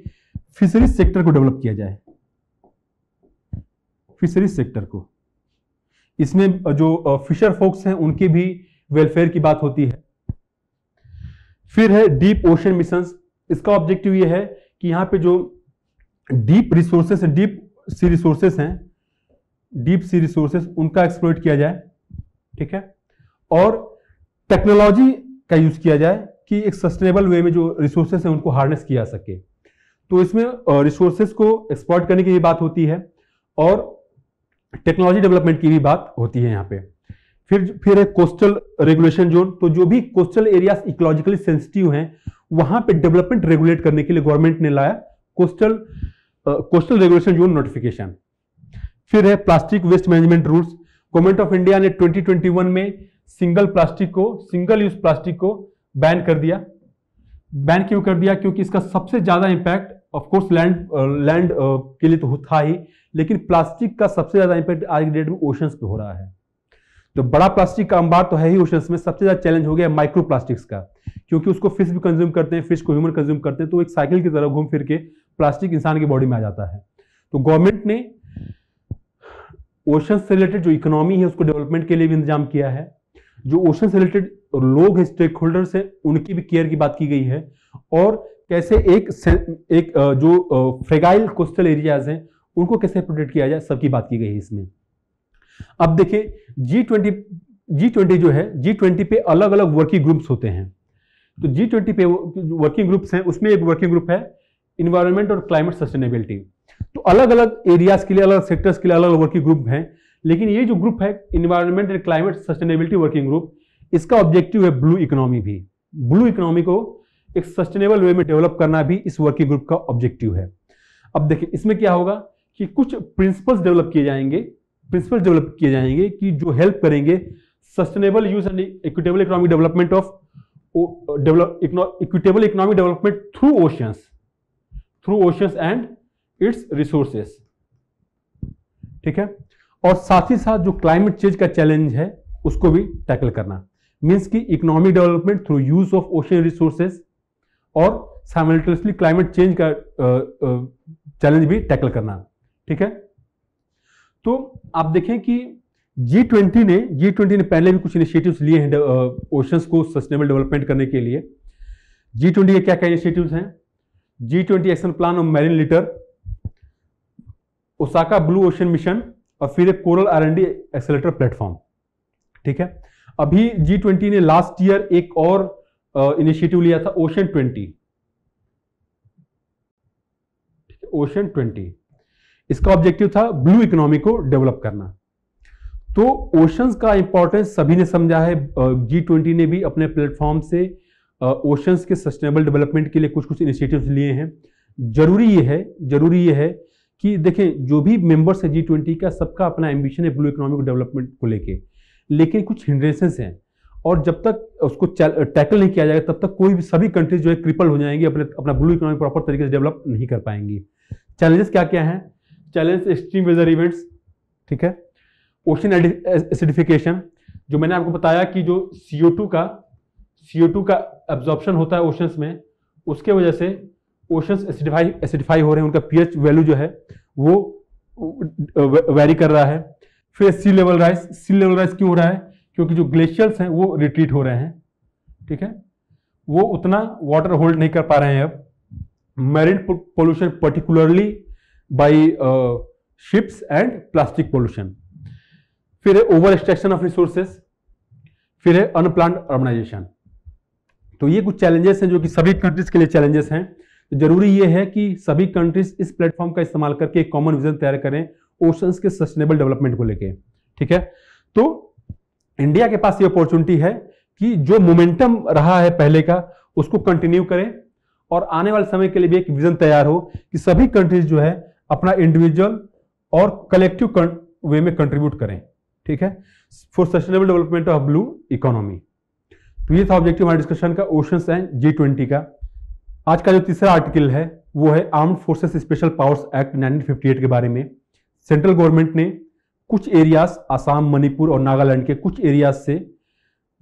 फिशरीज सेक्टर को डेवलप किया जाए। फिशरीज सेक्टर को। इसमें जो फिशर फोक्स हैं, उनके भी वेलफेयर की बात होती है। फिर है डीप ओशन मिशन इसका ऑब्जेक्टिव यह है कि यहाँ पे जो deep resources deep sea resources हैं डीप सी रिसोर्सेस उनका एक्सप्लोइट किया जाए, ठीक है? और टेक्नोलॉजी का यूज़ किया जाए कि एक सस्टेनेबल वे में जो रिसोर्सेस हैं उनको हार्नेस किया सके। तो इसमें रिसोर्सेस को एक्सप्लोइट करने की भी बात होती है और टेक्नोलॉजी डेवलपमेंट की भी बात होती है यहाँ पे। फिर फिर है कोस्टल रेगुलेशन जोन। तो जो भी कोस्टल एरियाज़ इकोलॉजिकली सेंसिटिव हैं, वहाँ पे डेवलपमेंट रेगुलेट करने के लिए गवर्नमेंट ने लाया coastal coastal regulation zone notification. फिर है plastic waste management rules. Government of India ने 2021 में सिंगल प्लास्टिक को, सिंगल यूज़ प्लास्टिक को बैन कर दिया। बैन क्यों कर दिया? क्योंकि इसका सबसे ज़्यादा इंपैक्ट ऑफकोर्स लैंड लैंड के लिए तो था ही, लेकिन प्लास्टिक का सबसे ज़्यादा इंपैक्ट आज की डेट में ओशंस पे हो रहा है। तो बड़ा प्लास्टिक का अंबार तो है ही ओशंस में, सबसे ज़्यादा चैलेंज हो गया माइक्रो प्लास्टिक्स का, क्योंकि उसको फ़िश भी कंज्यूम करते हैं फ़िश को ह्यूमन कंज्यूम करते हैं तो एक साइकिल की तरह घूम फिर के प्लास्टिक इंसान की बॉडी में आ जाता है। तो गवर्नमेंट ने ओशन से रिलेटेड जो इकोनॉमी है, उसको डेवलपमेंट के लिए भी इंतज़ाम किया है। जो ओशन से रिलेटेड लोग हैं स्टेक होल्डर्स हैं, उनकी भी केयर की बात की गई है। और कैसे एक एक जो फ्रेगाइल कोस्टल एरियाज़ हैं, उनको कैसे प्रोटेक्ट किया जाए, सबकी बात की गई है इसमें। अब देखिए जी ट्वेंटी जी ट्वेंटी जो है जी ट्वेंटी पे अलग अलग वर्किंग ग्रुप्स होते हैं। तो जी ट्वेंटी पे वर्किंग ग्रुप्स हैं, उसमें एक वर्किंग ग्रुप है इन्वायरमेंट और क्लाइमेट सस्टेनेबिलिटी तो अलग अलग एरियाज़ के लिए अलग सेक्टर्स के लिए अलग अलग वर्किंग ग्रुप हैं लेकिन ये जो ग्रुप है environment and climate sustainability working group इसका ऑब्जेक्टिव है ब्लू इकोनॉमी भी। ब्लू इकोनॉमी को एक सस्टेनेबल वे में डेवलप करना भी इस वर्किंग ग्रुप का ऑब्जेक्टिव है। अब देखिए, इसमें क्या होगा कि कुछ प्रिंसिपल्स डेवलप किए जाएँगे प्रिंसिपल डेवलप किए जाएँगे कि जो हेल्प करेंगे sustainable use and equitable economic development of equitable economic development through oceans through oceans and its resources ठीक है? और साथ ही साथ जो क्लाइमेट चेंज का चैलेंज है, उसको भी टैकल करना। मीन्स की economic development through use of ocean resources और साइमल्टेनियसली क्लाइमेट चेंज का चैलेंज भी टैकल करना। ठीक है? तो आप देखें कि जी ट्वेंटी ने जी ट्वेंटी ने पहले भी कुछ इनिशिएटिव्स लिए हैं ओशंस को सस्टेनेबल डेवलपमेंट करने के लिए। जी ट्वेंटी के क्या क्या इनिशिएटिव्स हैं? G twenty action plan of marine litter Osaka blue ocean mission और फिर एक coral R and D accelerator platform. ठीक है? अभी जी ट्वेंटी ने लास्ट ईयर एक और इनिशिएटिव लिया था ओशन ट्वेंटी ओशन ट्वेंटी इसका ऑब्जेक्टिव था ब्लू इकोनॉमी को डेवलप करना। तो ओशंस का इंपॉर्टेंस सभी ने समझा है जी ट्वेंटी ने भी अपने प्लेटफॉर्म से ओशंस के सस्टेनेबल डेवलपमेंट के लिए कुछ कुछ इनिशिएटिव्स लिए हैं। ज़रूरी ये है, ज़रूरी ये है कि देखें, जो भी मेंबर्स है जी ट्वेंटी का, सबका अपना एम्बिशन है ब्लू इकोनॉमिक डेवलपमेंट को लेके। लेकिन कुछ हिंड्रेंसेस हैं। और जब तक उसको टैकल नहीं किया जाएगा, तब तक कोई भी सभी कंट्रीज़ जो है क्रिपल हो जाएँगी, अपने, अपना ब्लू इकोनॉमी प्रॉपर तरीके से डेवलप नहीं कर पाएँगी। चैलेंजेस क्या क्या हैं? चैलेंज एक्सट्रीम वेदर इवेंट्स ठीक है? ओशन एसिडिफिकेशन जो मैंने आपको बताया कि जो CO2 का CO2 का एब्जॉर्प्शन होता है ओशंस में, उसके वजह से ओशंस एसिडिफाई एसिडिफाई हो रहे हैं, उनका पीएच वैल्यू जो है, वो वेरी कर रहा है। फिर sea level rise sea level rise क्यों हो रहा है? क्योंकि जो ग्लेशियर्स हैं, वो रिट्रीट हो रहे हैं, ठीक है? वो उतना वाटर होल्ड नहीं कर पा रहे हैं अब। Marine pollution particularly by ships and plastic pollution फिर है ओवर एक्सट्रैक्शन ऑफ़ रिसोर्सेस फिर है अनप्लान अर्बनाइजेशन तो ये कुछ चैलेंजेस हैं जो कि सभी कंट्रीज़ के लिए चैलेंजेस हैं। तो ज़रूरी ये है कि सभी कंट्रीज़ इस प्लेटफॉर्म का इस्तेमाल करके एक कॉमन विजन तैयार करें ओशंस के सस्टेनेबल डेवलपमेंट को लेके, ठीक है? तो इंडिया के पास ये अपॉर्चुनिटी है कि जो मोमेंटम रहा है पहले का, उसको कंटिन्यू करें और आने वाले समय के लिए भी एक विजन तैयार हो कि सभी कंट्रीज़ जो है अपना इंडिविजुअल और कलेक्टिव वे में कंट्रीब्यूट करें, ठीक है? For sustainable development of blue economy तो ये था ऑब्जेक्टिव हमारे डिस्कशन का ओशंस एंड जी ट्वेंटी का। आज का जो तीसरा आर्टिकल है, वो है armed forces special powers act 1958 के बारे में। सेंट्रल गवर्नमेंट ने कुछ एरियाज़ आसाम मणिपुर और नागालैंड के कुछ एरियाज़ से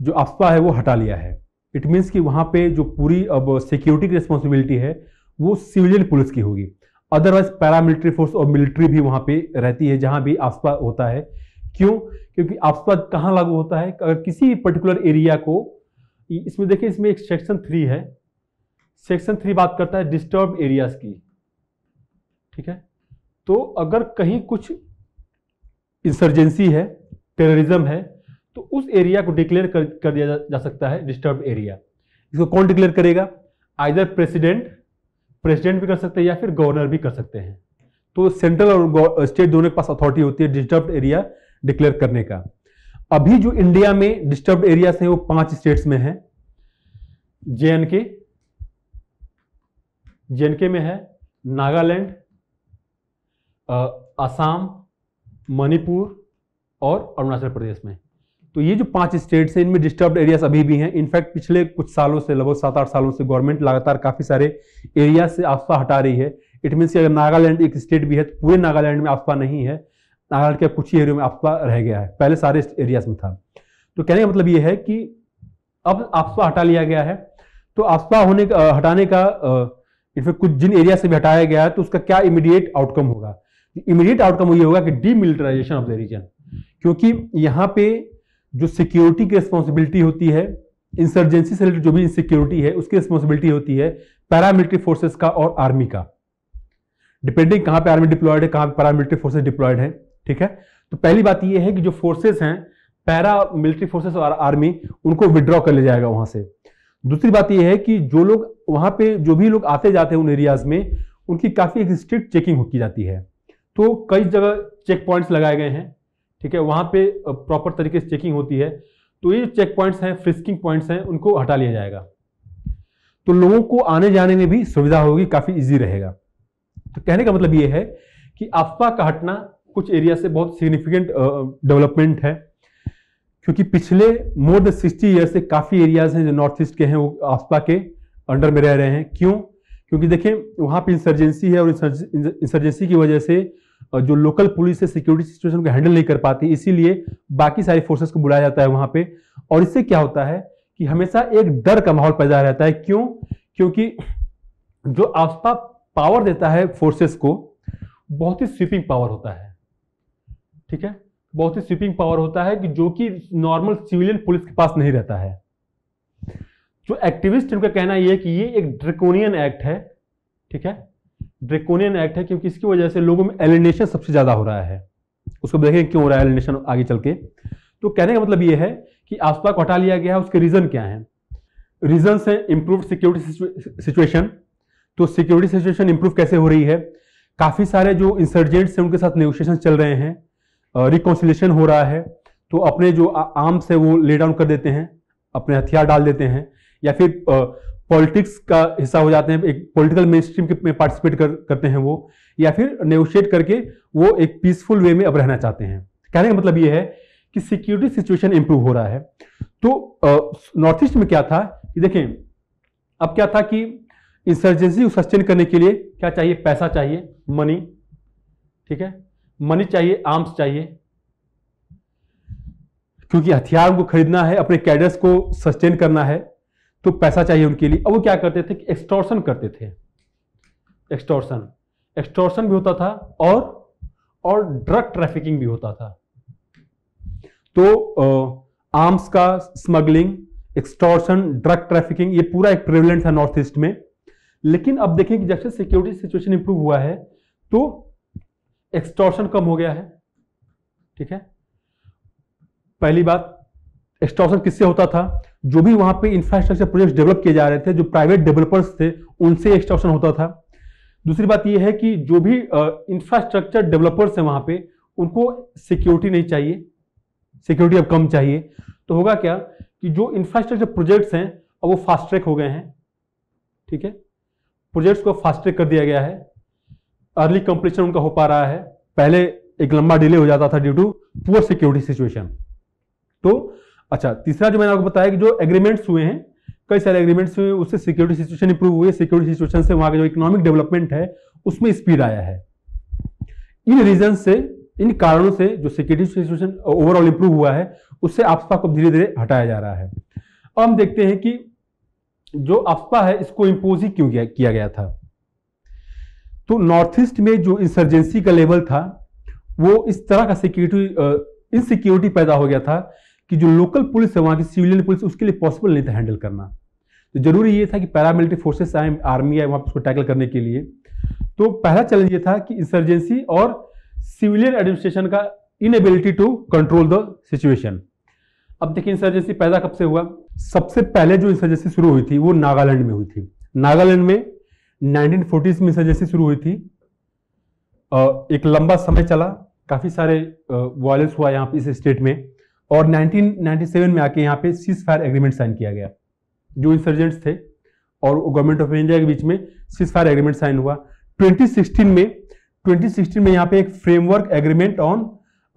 जो आफ्पा है, वो हटा लिया है। इट मीन्स कि वहाँ पे जो पूरी अब सिक्योरिटी की रिस्पॉन्सिबिलिटी है, वो सिविलियन पुलिस की होगी। अदरवाइज़ पैरामिलिट्री फोर्स और मिलिट्री भी वहाँ पे रहती है, जहाँ भी आफ्पा होता है। क्यों? क्योंकि आफ्पा कहाँ लागू होता है? अगर किसी पर्टिकुलर एरिया को, इसमें देखिए, इसमें एक सेक्शन थ्री है। सेक्शन थ्री बात करता है डिस्टर्ब एरियाज़ की। ठीक है? तो अगर कहीं कुछ इंसर्जेंसी है टेररिज्म है तो उस एरिया को डिक्लेयर कर, कर दिया जा, जा सकता है डिस्टर्ब एरिया इसको कौन डिक्लेयर करेगा? आइदर प्रेसिडेंट प्रेसिडेंट भी कर सकते हैं या फिर गवर्नर भी कर सकते हैं। तो सेंट्रल और स्टेट दोनों के पास अथॉरिटी होती है डिस्टर्ब एरिया डिक्लेयर करने का। अभी जो इंडिया में डिस्टर्ब एरियाज़ हैं वो पाँच स्टेट्स में है। जे एंड के जेएनके में है, नागालैंड असम मणिपुर और अरुणाचल प्रदेश में। तो ये जो पाँच स्टेट्स हैं, इनमें डिस्टर्ब एरियाज़ अभी भी हैं। इनफैक्ट पिछले कुछ सालों से, लगभग सात आठ सालों से गवर्नमेंट लगातार काफ़ी सारे एरिया से आफ्ता हटा रही है। इट मीन अगर नागालैंड एक स्टेट भी है तो पूरे नागालैंड में आफ्ता नहीं है। नागालैंड के कुछ ही एरिया में आफ्ता रह गया है। पहले सारे एरियाज़ में था। तो कहने का मतलब ये है कि अब आफ्ता हटा लिया गया है। तो आफ्ता होने का हटाने का इनफैक्ट कुछ जिन एरिया से भी हटाया गया है तो उसका क्या इमीडिएट आउटकम होगा? इमीडिएट आउटकम ये होगा कि डीमिलिटराइजेशन ऑफ़ द रीजन क्योंकि यहाँ पे जो सिक्योरिटी की रिस्पॉन्सिबिलिटी होती है इंसर्जेंसी से रिलेटेड जो भी सिक्योरिटी है, उसकी रिस्पॉन्सिबिलिटी होती है पैरामिलिट्री फोर्सेस का और आर्मी का. डिपेंडिंग कहाँ पे आर्मी डिप्लॉयड है, कहाँ पे पैरामिलिट्री फोर्सेस डिप्लॉयड है, ठीक है? तो पहली बात यह है कि जो फोर्सेस हैं पैरा मिलिट्री फोर्सेस और आर्मी उनको विड्रॉ कर लिया जाएगा वहाँ से. दूसरी बात यह है कि जो लोग वहाँ पे जो भी लोग आते जाते हैं उन एरियाज़ में, उनकी काफ़ी एक स्ट्रिक्ट चेकिंग की जाती है। तो कई जगह चेक पॉइंट्स लगाए गए हैं, ठीक है? वहाँ पे प्रॉपर तरीके से चेकिंग होती है। तो ये चेक पॉइंट्स हैं फ्रिस्किंग पॉइंट्स हैं, उनको हटा लिया जाएगा। तो लोगों को आने जाने में भी सुविधा होगी, काफ़ी ईजी रहेगा। तो कहने का मतलब ये है कि आफ्पा का हटना कुछ एरिया से बहुत सिग्निफिकेंट डेवलपमेंट है। क्योंकि पिछले मोर देन सिक्सटी ईयर से काफ़ी एरियाज़ हैं जो नॉर्थ ईस्ट के हैं, वो आफ्पा के अंडर में रह रहे हैं। क्यों? क्योंकि देखें वहाँ पे इंसर्जेंसी है और इंसर्जेंसी की वजह से जो लोकल पुलिस है सिक्योरिटी सिचुएशन को हैंडल नहीं कर पाती, इसीलिए बाकी सारी फोर्सेस को बुलाया जाता है वहाँ पे। और इससे क्या होता है कि हमेशा एक डर का माहौल पैदा रहता है। क्यों? क्योंकि जो आसपा पावर देता है फोर्सेस को, बहुत ही स्वीपिंग पावर होता है। ठीक है? बहुत ही स्वीपिंग पावर होता है कि जो कि नॉर्मल सिविलियन पुलिस के पास नहीं रहता है। जो एक्टिविस्ट उनका कहना यह है कि ये एक ड्रेकोनियन एक्ट है, ठीक है? ड्रेकोनियन एक्ट है क्योंकि इसकी वजह से लोगों में एलिनेशन सबसे ज़्यादा हो रहा है। उसको देखें क्यों हो रहा है एलिनेशन आगे चल के। तो कहने का मतलब ये है कि आसपास को हटा लिया गया है, उसके रीजन क्या है? रीजन है इंप्रूव सिक्योरिटी सिचुएशन तो सिक्योरिटी सिचुएशन इंप्रूव कैसे हो रही है? काफ़ी सारे जो इंसर्जेंट्स हैं उनके साथ नेगोशिएशन चल रहे हैं। रिकॉन्सिलेशन हो रहा है तो अपने जो आर्म्स है वो ले डाउन कर देते हैं अपने हथियार डाल देते हैं या फिर पॉलिटिक्स का हिस्सा हो जाते हैं एक पॉलिटिकल मेन स्ट्रीम में पार्टिसिपेट कर, करते हैं वो या फिर नेगोशिएट करके वो एक पीसफुल वे में अब रहना चाहते हैं। कहने का मतलब ये है कि सिक्योरिटी सिचुएशन इंप्रूव हो रहा है। तो नॉर्थ ईस्ट में क्या था कि देखें अब क्या था कि इंसर्जेंसी को सस्टेन करने के लिए क्या चाहिए? पैसा चाहिए मनी ठीक है? मनी चाहिए, आर्म्स चाहिए। क्योंकि हथियार को खरीदना है, अपने कैडर्स को सस्टेन करना है तो पैसा चाहिए उनके लिए। अब वो क्या करते थे कि एक्सटोर्सन करते थे। एक्सटोर्सन एक्सटोर्सन भी होता था और और ड्रग ट्रैफिकिंग भी होता था। तो आर्म्स का स्मगलिंग एक्सटोर्सन ड्रग ट्रैफिकिंग, ये पूरा एक प्रेवलेंट था नॉर्थ ईस्ट में। लेकिन अब देखें कि जब से सिक्योरिटी सिचुएशन इंप्रूव हुआ है तो एक्सटोर्शन कम हो गया है, ठीक है? पहली बात, एक्सटोर्शन किससे होता था? जो भी वहाँ पे इंफ्रास्ट्रक्चर प्रोजेक्ट डेवलप किए जा रहे थे, जो प्राइवेट डेवलपर्स थे, उनसे एक्सटॉर्शन होता था। दूसरी बात यह है कि जो भी इंफ्रास्ट्रक्चर डेवलपर्स हैं वहाँ पे, उनको सिक्योरिटी नहीं चाहिए। सिक्योरिटी अब कम चाहिए। तो होगा क्या कि जो इंफ्रास्ट्रक्चर प्रोजेक्ट्स हैं, अब वो फास्ट ट्रैक हो गए हैं, ठीक है? प्रोजेक्ट्स को फास्ट ट्रैक कर दिया गया है। अर्ली कंप्लीशन उनका हो पा रहा है। पहले एक लंबा डिले हो जाता था due to poor security situation तो अच्छा तीसरा जो मैंने आपको बताया कि जो एग्रीमेंट्स हुए हैं, कई सारे एग्रीमेंट्स हुए, उससे सिक्योरिटी सिचुएशन इंप्रूव हुई है। सिक्योरिटी सिचुएशन से वहाँ का जो इकोनॉमिक डेवलपमेंट है, उसमें स्पीड आया है। इन रीजन से, इन कारणों से जो सिक्योरिटी सिचुएशन ओवरऑल इंप्रूव हुआ है, उससे आफ्सपा को धीरे धीरे हटाया जा रहा है। अब हम देखते हैं कि जो आफ्सपा है, इसको इंपोज ही क्यों, किया गया था? तो नॉर्थ ईस्ट में जो इंसर्जेंसी का लेवल था, वो इस तरह का सिक्योरिटी इनसिक्योरिटी पैदा हो गया था कि जो लोकल पुलिस है, वहाँ की सिविलियन पुलिस उसके लिए पॉसिबल नहीं था हैंडल करना। तो ज़रूरी ये था कि पैरामिलिट्री फोर्सेस आए आर्मी आए, वहाँ पर उसको टैकल करने के लिए। तो पहला चैलेंज ये था कि इंसर्जेंसी और सिविलियन एडमिनिस्ट्रेशन का inability to control the situation अब देखिए इंसर्जेंसी पैदा कब से हुआ? सबसे पहले जो इंसर्जेंसी शुरू हुई थी, वो नागालैंड में हुई थी। नागालैंड में 1940s में इंसर्जेंसी शुरू हुई थी एक लंबा समय चला, काफ़ी सारे वायलेंस हुआ यहाँ पे इस स्टेट में, और 1997 में आके यहाँ पे सीज फायर एग्रीमेंट साइन किया गया, जो इंसर्जेंट्स थे, और गवर्नमेंट ऑफ़ इंडिया के बीच में सीज फायर एग्रीमेंट साइन हुआ 2016 में 2016 में यहाँ पे एक framework agreement on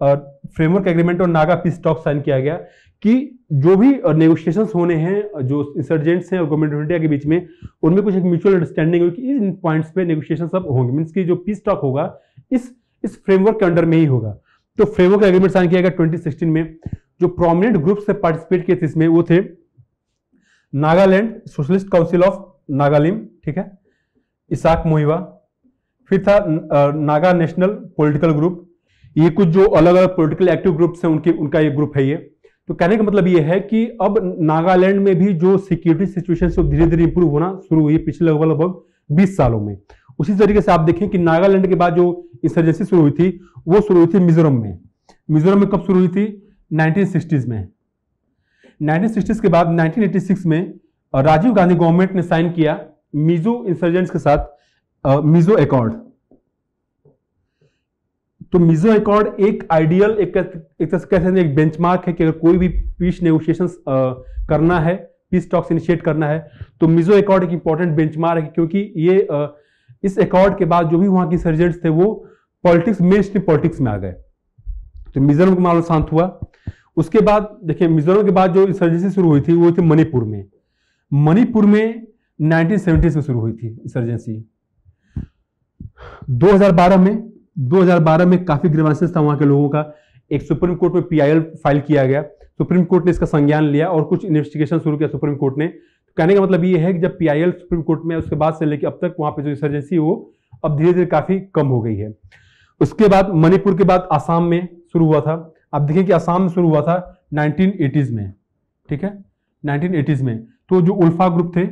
framework agreement on Naga peace talk sign किया गया कि जो भी नेगोशिएशंस होने हैं जो इंसर्जेंट्स हैं और गवर्नमेंट ऑफ़ इंडिया के बीच में, उनमें कुछ एक म्यूचुअल अंडरस्टैंडिंग हुई कि इन पॉइंट्स पे नेगोशिएशन सब होंगे। मीन्स की जो पीस टॉक होगा, इस इस फ्रेमवर्क के अंडर में ही होगा। तो फ्रेमवर्क एग्रीमेंट साइन किया गया 2016 में। जो प्रोमिनेंट ग्रुप से पार्टिसिपेट किए थे इसमें, वो थे Nagaland socialist council of Nagalim ठीक है? इसाक मोहिवा फिर था नागा नेशनल पॉलिटिकल ग्रुप। ये कुछ जो अलग अलग पॉलिटिकल एक्टिव ग्रुप्स हैं, उनके, उनका ये ग्रुप है ये। तो कहने का मतलब ये है कि अब नागालैंड में भी जो सिक्योरिटी सिचुएशन से धीरे धीरे इंप्रूव होना शुरू हुई पिछले लगभग लगभग बीस सालों में। उसी तरीके से आप देखें कि नागालैंड के बाद जो इंसर्जेंसी शुरू हुई थी, वो शुरू हुई थी मिजोरम में। मिजोरम में कब शुरू हुई थी? 1960s में। 1960s के बाद 1986 में, राजीव गांधी गवर्नमेंट ने साइन किया मिजो इंसर्जेंट्स के साथ मिजो एकॉर्ड तो मिजो अकॉर्ड एक आइडियल एक एक तरह से कह सकते हैं एक बेंचमार्क है कि अगर कोई भी पीस नेगोशिएशन करना है पीस टॉक्स इनिशिएट करना है तो मिजो अकॉर्ड एक इंपॉर्टेंट बेंचमार्क है क्योंकि ये आ, इस अकॉर्ड के बाद जो भी वहाँ के सर्जेंट्स थे वो पॉलिटिक्स मेन स्ट्रीम पॉलिटिक्स में आ गए। तो मिजोरम का मामला शांत हुआ। उसके बाद देखिए मिजोरम के बाद जो इंसर्जेंसी शुरू हुई थी वो थी मणिपुर में। मणिपुर में 1970s में शुरू हुई थी इंसर्जेंसी 2012 में 2012 में काफ़ी ग्रीवांसेस था वहाँ के लोगों का। एक सुप्रीम कोर्ट में पीआईएल फ़ाइल किया गया। सुप्रीम कोर्ट ने इसका संज्ञान लिया और कुछ इन्वेस्टिगेशन शुरू किया सुप्रीम कोर्ट ने। तो कहने का मतलब ये है कि जब पीआईएल सुप्रीम कोर्ट में उसके बाद से लेकर अब तक वहाँ पे जो इंसर्जेंसी वो अब धीरे धीरे काफ़ी कम हो गई है। उसके बाद मणिपुर के बाद आसाम में शुरू हुआ था। आप देखें कि आसाम में शुरू हुआ था नाइनटीन में, ठीक है? नाइनटीन में। तो जो उल्फा ग्रुप थे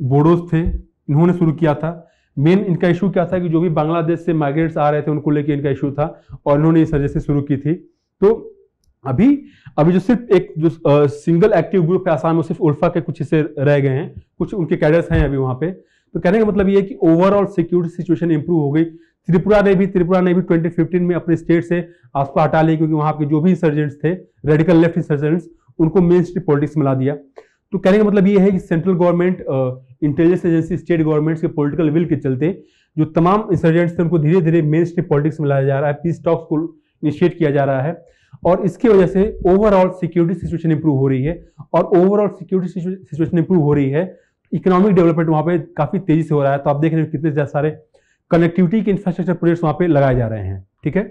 बोडोस थे, इन्होंने शुरू किया था। मेन इनका इशू क्या था कि जो भी बांग्लादेश से माइग्रेंट्स आ रहे थे उनको लेके इनका इशू था और इन्होंने इस वजह से शुरू की थी। तो अभी अभी जो सिर्फ़ एक जो आ, सिंगल एक्टिव ग्रुप है आसाम में सिर्फ़ उल्फा के कुछ हिस्से रह गए हैं कुछ उनके कैडर्स हैं अभी वहाँ पे। तो कहने का मतलब ये कि ओवरऑल सिक्योरिटी सिचुएशन इंप्रूव हो गई। त्रिपुरा ने भी त्रिपुरा ने भी 2015 में अपने स्टेट से आसपा हटा ली क्योंकि वहाँ के जो भी इंसर्जेंट्स थे रेडिकल लेफ़्ट इंसर्जेंट्स उनको मेन स्ट्रीम पॉलिटिक्स में ला दिया। तो कहने का मतलब ये है कि central government intelligence agency state governments के पॉलिटिकल विल के चलते जो तमाम इंसर्जेंट्स थे, उनको धीरे धीरे मेन स्ट्रीम पॉलिटिक्स में लाया जा रहा है पीस टॉक्स को इनिशिएट किया जा रहा है और इसकी वजह से ओवरऑल सिक्योरिटी सिचुएशन इंप्रूव हो रही है और ओवरऑल सिक्योरिटी सिचुएशन इंप्रूव हो रही है। इकोनॉमिक डेवलपमेंट वहाँ पे काफ़ी तेज़ी से हो रहा है। तो आप देख रहे हैं कितने सारे कनेक्टिविटी के इंफ्रास्ट्रक्चर प्रोजेक्ट्स वहाँ पे लगाए जा रहे हैं, ठीक है?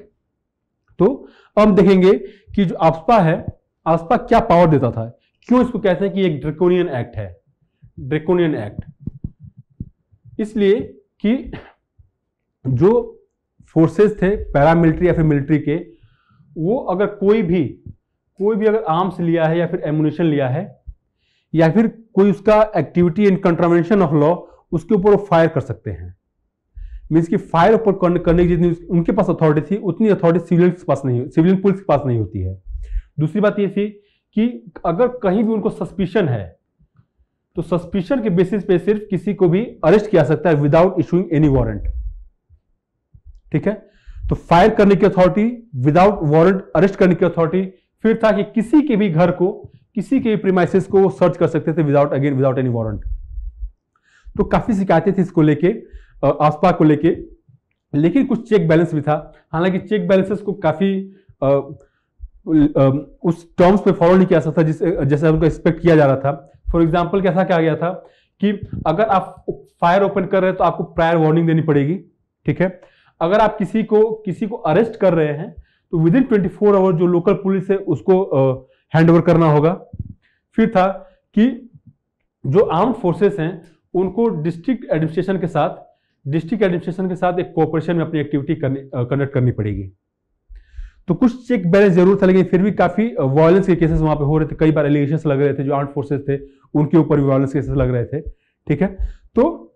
तो अब देखेंगे कि जो आसपा है, आसपा क्या पावर देता था? क्यों इसको कहते हैं कि एक ड्रेकोनियन एक्ट है? ड्रेकोनियन एक्ट इसलिए कि जो फोर्सेस थे पैरामिलिट्री या फिर मिलिट्री के, वो अगर कोई भी कोई भी अगर आर्म्स लिया है या फिर एमुनेशन लिया है, या फिर कोई उसका activity in contravention of law उसके ऊपर वो फायर कर सकते हैं। मीन्स कि फायर ऊपर करने की जितनी उनके पास अथॉरिटी थी, उतनी अथॉरिटी सिविलियन के पास नहीं सिविलियन पुलिस के पास नहीं होती है। दूसरी बात ये थी कि अगर कहीं भी उनको सस्पिशन है तो सस्पिशन के बेसिस पे सिर्फ़ किसी को भी अरेस्ट किया सकता है विदाउट इशूइंग एनी वारंट ठीक है? तो फायर करने की अथॉरिटी विदाउट वारंट अरेस्ट करने की अथॉरिटी फिर था कि किसी के भी घर को किसी के भी प्रीमाइसिस को सर्च कर सकते थे without again without any warrant तो काफ़ी शिकायतें थी इसको लेके आसपा को लेके लेकिन कुछ चेक बैलेंस भी था। हालाँकि चेक बैलेंसेस को काफ़ी आ, उस टर्म्स में फॉलो नहीं किया सकता जिसे, जैसे उनको एक्सपेक्ट किया जा रहा था। फॉर एग्ज़ाम्पल कैसा क्या गया था कि अगर आप फायर ओपन कर रहे हैं तो आपको प्रायर वार्निंग देनी पड़ेगी, ठीक है? अगर आप किसी को किसी को अरेस्ट कर रहे हैं तो with in twenty four hour जो लोकल पुलिस है, उसको हैंड ओवर करना होगा। फिर था कि जो आर्म फोर्सेस हैं, उनको डिस्ट्रिक्ट एडमिनिस्ट्रेशन के साथ डिस्ट्रिक्ट एडमिनिस्ट्रेशन के साथ एक कोऑपरेशन में अपनी एक्टिविटी करनी कंडक्ट करनी पड़ेगी। तो कुछ चेक बैलेंस ज़रूर था, लेकिन फिर भी काफ़ी वायलेंस के केसेस वहाँ पे हो रहे थे। कई बार एलिगेशन लग रहे थे, जो आर्म फोर्सेस थे, उनके ऊपर भी वायलेंस केसेस लग रहे थे। ठीक है? तो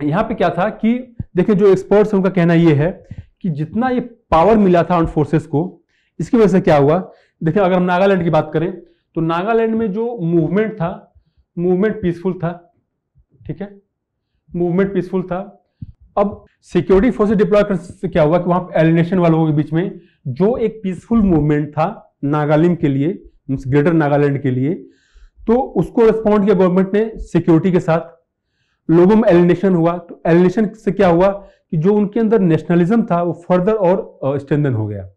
यहाँ पे क्या था कि, देखिए, जो एक्सपर्ट्स हैं, उनका कहना यह है कि जितना ये पावर मिला था आर्म फोर्सेस को, इसकी वजह से क्या हुआ? देखिए, अगर हम नागालैंड की बात करें तो नागालैंड में जो मूवमेंट था मूवमेंट पीसफुल था। ठीक है? मूवमेंट पीसफुल था। अब सिक्योरिटी फोर्सेस डिप्लॉय करने से क्या हुआ कि वहाँ एलिनेशन वालों के बीच में जो एक पीसफुल मूवमेंट था नागालैंड के लिए ग्रेटर नागालैंड के लिए तो उसको रिस्पॉन्ड किया गवर्नमेंट ने सिक्योरिटी के साथ। लोगों में एलिनेशन हुआ तो एलिनेशन से क्या हुआ कि जो उनके अंदर नेशनलिज्म था, वो फर्दर और स्ट्रेंथन हो गया।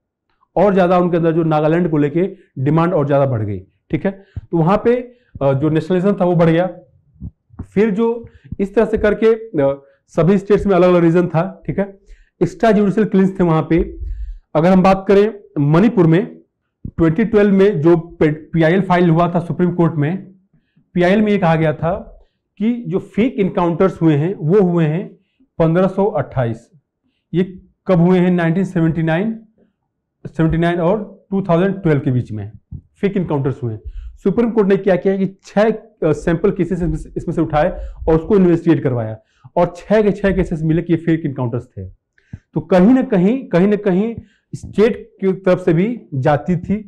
और ज़्यादा उनके अंदर जो नागालैंड को लेके डिमांड और ज़्यादा बढ़ गई, ठीक है? तो वहाँ पे जो नेशनलिज्म था वो बढ़ गया। फिर जो इस तरह से करके सभी स्टेट्स में अलग अलग रीजन था, ठीक है? एक्स्ट्रा जुडिशियल क्लिंस थे वहाँ पे। अगर हम बात करें मणिपुर में 2012 में जो पीआईएल फ़ाइल हुआ था सुप्रीम कोर्ट में पीआईएल में ये कहा गया था कि जो फेक इनकाउंटर्स हुए हैं, वो हुए हैं 1528 ये कब हुए हैं? 1979 79 और 2012 के बीच में फेक इनकाउंटर्स हुए हैं। सुप्रीम कोर्ट ने क्या किया कि छह सैंपल केसेस इसमें से उठाए और उसको इन्वेस्टिगेट करवाया। और छह के छह केसेस मिले कि ये फेक इनकाउंटर्स थे। तो कहीं ना कहीं कहीं ना कहीं स्टेट की तरफ़ से भी जाती थी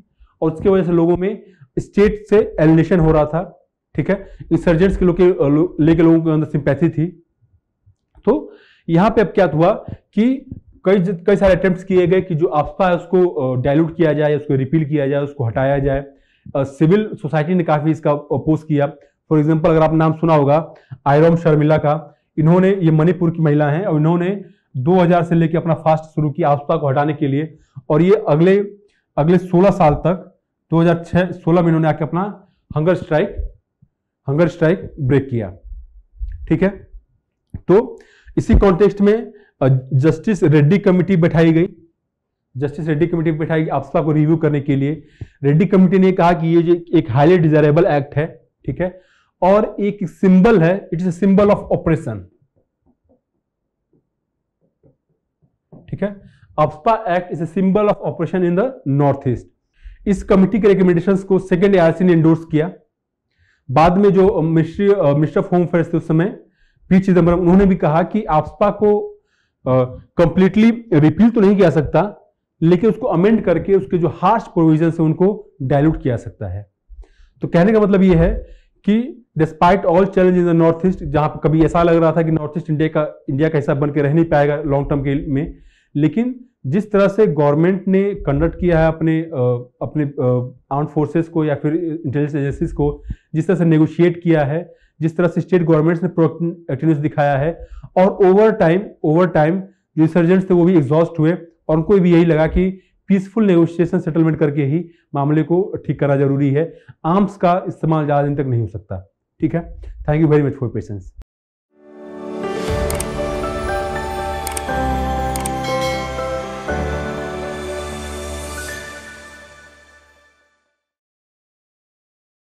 और उसकी वजह से लोगों में स्टेट से एलिनेशन हो रहा था, ठीक है? इंसर्जेंट्स के लोग लेके लोगों के अंदर सिंपैथी थी। तो यहाँ पे अब क्या हुआ कि कई कई सारे अटेम्प्ट किए गए कि जो आपका है उसको डायल्यूट किया जाए, उसको रिपील किया जाए, उसको हटाया जाए। सिविल सोसाइटी ने काफ़ी इसका अपोज किया। फॉर एग्ज़ाम्पल अगर आप नाम सुना होगा आयरम शर्मिला का इन्होंने, ये मणिपुर की महिला हैं, और इन्होंने 2000 से लेकर अपना फास्ट शुरू किया आपदा को हटाने के लिए, और ये अगले अगले 16 साल तक 2006 16 में इन्होंने आके अपना hunger strike hunger strike break किया। ठीक है? तो इसी कॉन्टेक्स्ट में जस्टिस रेड्डी कमिटी बैठाई गई। जस्टिस रेड्डी कमेटी बैठाई गई आपसा को रिव्यू करने के लिए। रेड्डी कमेटी ने कहा कि ये जो एक हाईली डिजायरेबल एक्ट है, ठीक है? और एक सिंबल है, it is symbol of operation. ठीक है? अफ्पा act is a symbol of operation in the north east इस कमिटी के रिकमेंडेशन को सेकेंड एआरसी ने इंडोर्स किया। बाद में जो ministry minister of home affairs थे उस समय पी चिदम्बरम उन्होंने भी कहा कि आपस्पा को कंप्लीटली रिपील तो नहीं किया सकता, लेकिन उसको अमेंड करके उसके जो हार्श प्रोविज़न है उनको डायल्यूट किया सकता है। तो कहने का मतलब यह है कि despite all challenge in the north east जहाँ पर कभी ऐसा लग रहा था कि नॉर्थ ईस्ट इंडिया का इंडिया का हिस्सा बन के रह नहीं पाएगा लॉन्ग टर्म के में, लेकिन जिस तरह से गवर्नमेंट ने कंडक्ट किया है अपने अपने आर्म फोर्सेस को या फिर इंटेलिजेंस एजेंसीज को, जिस तरह से नेगोशिएट किया है, जिस तरह से स्टेट गवर्नमेंट्स ने एक्टिवनेस दिखाया है, और ओवर टाइम ओवर टाइम जो इंसर्जेंट्स थे वो भी एग्जॉस्ट हुए, और उनको भी यही लगा कि पीसफुल नेगोशिएशन सेटलमेंट करके ही मामले को ठीक करना ज़रूरी है। आर्म्स का इस्तेमाल ज़्यादा दिन तक नहीं हो सकता। ठीक है? Thank you very much for patience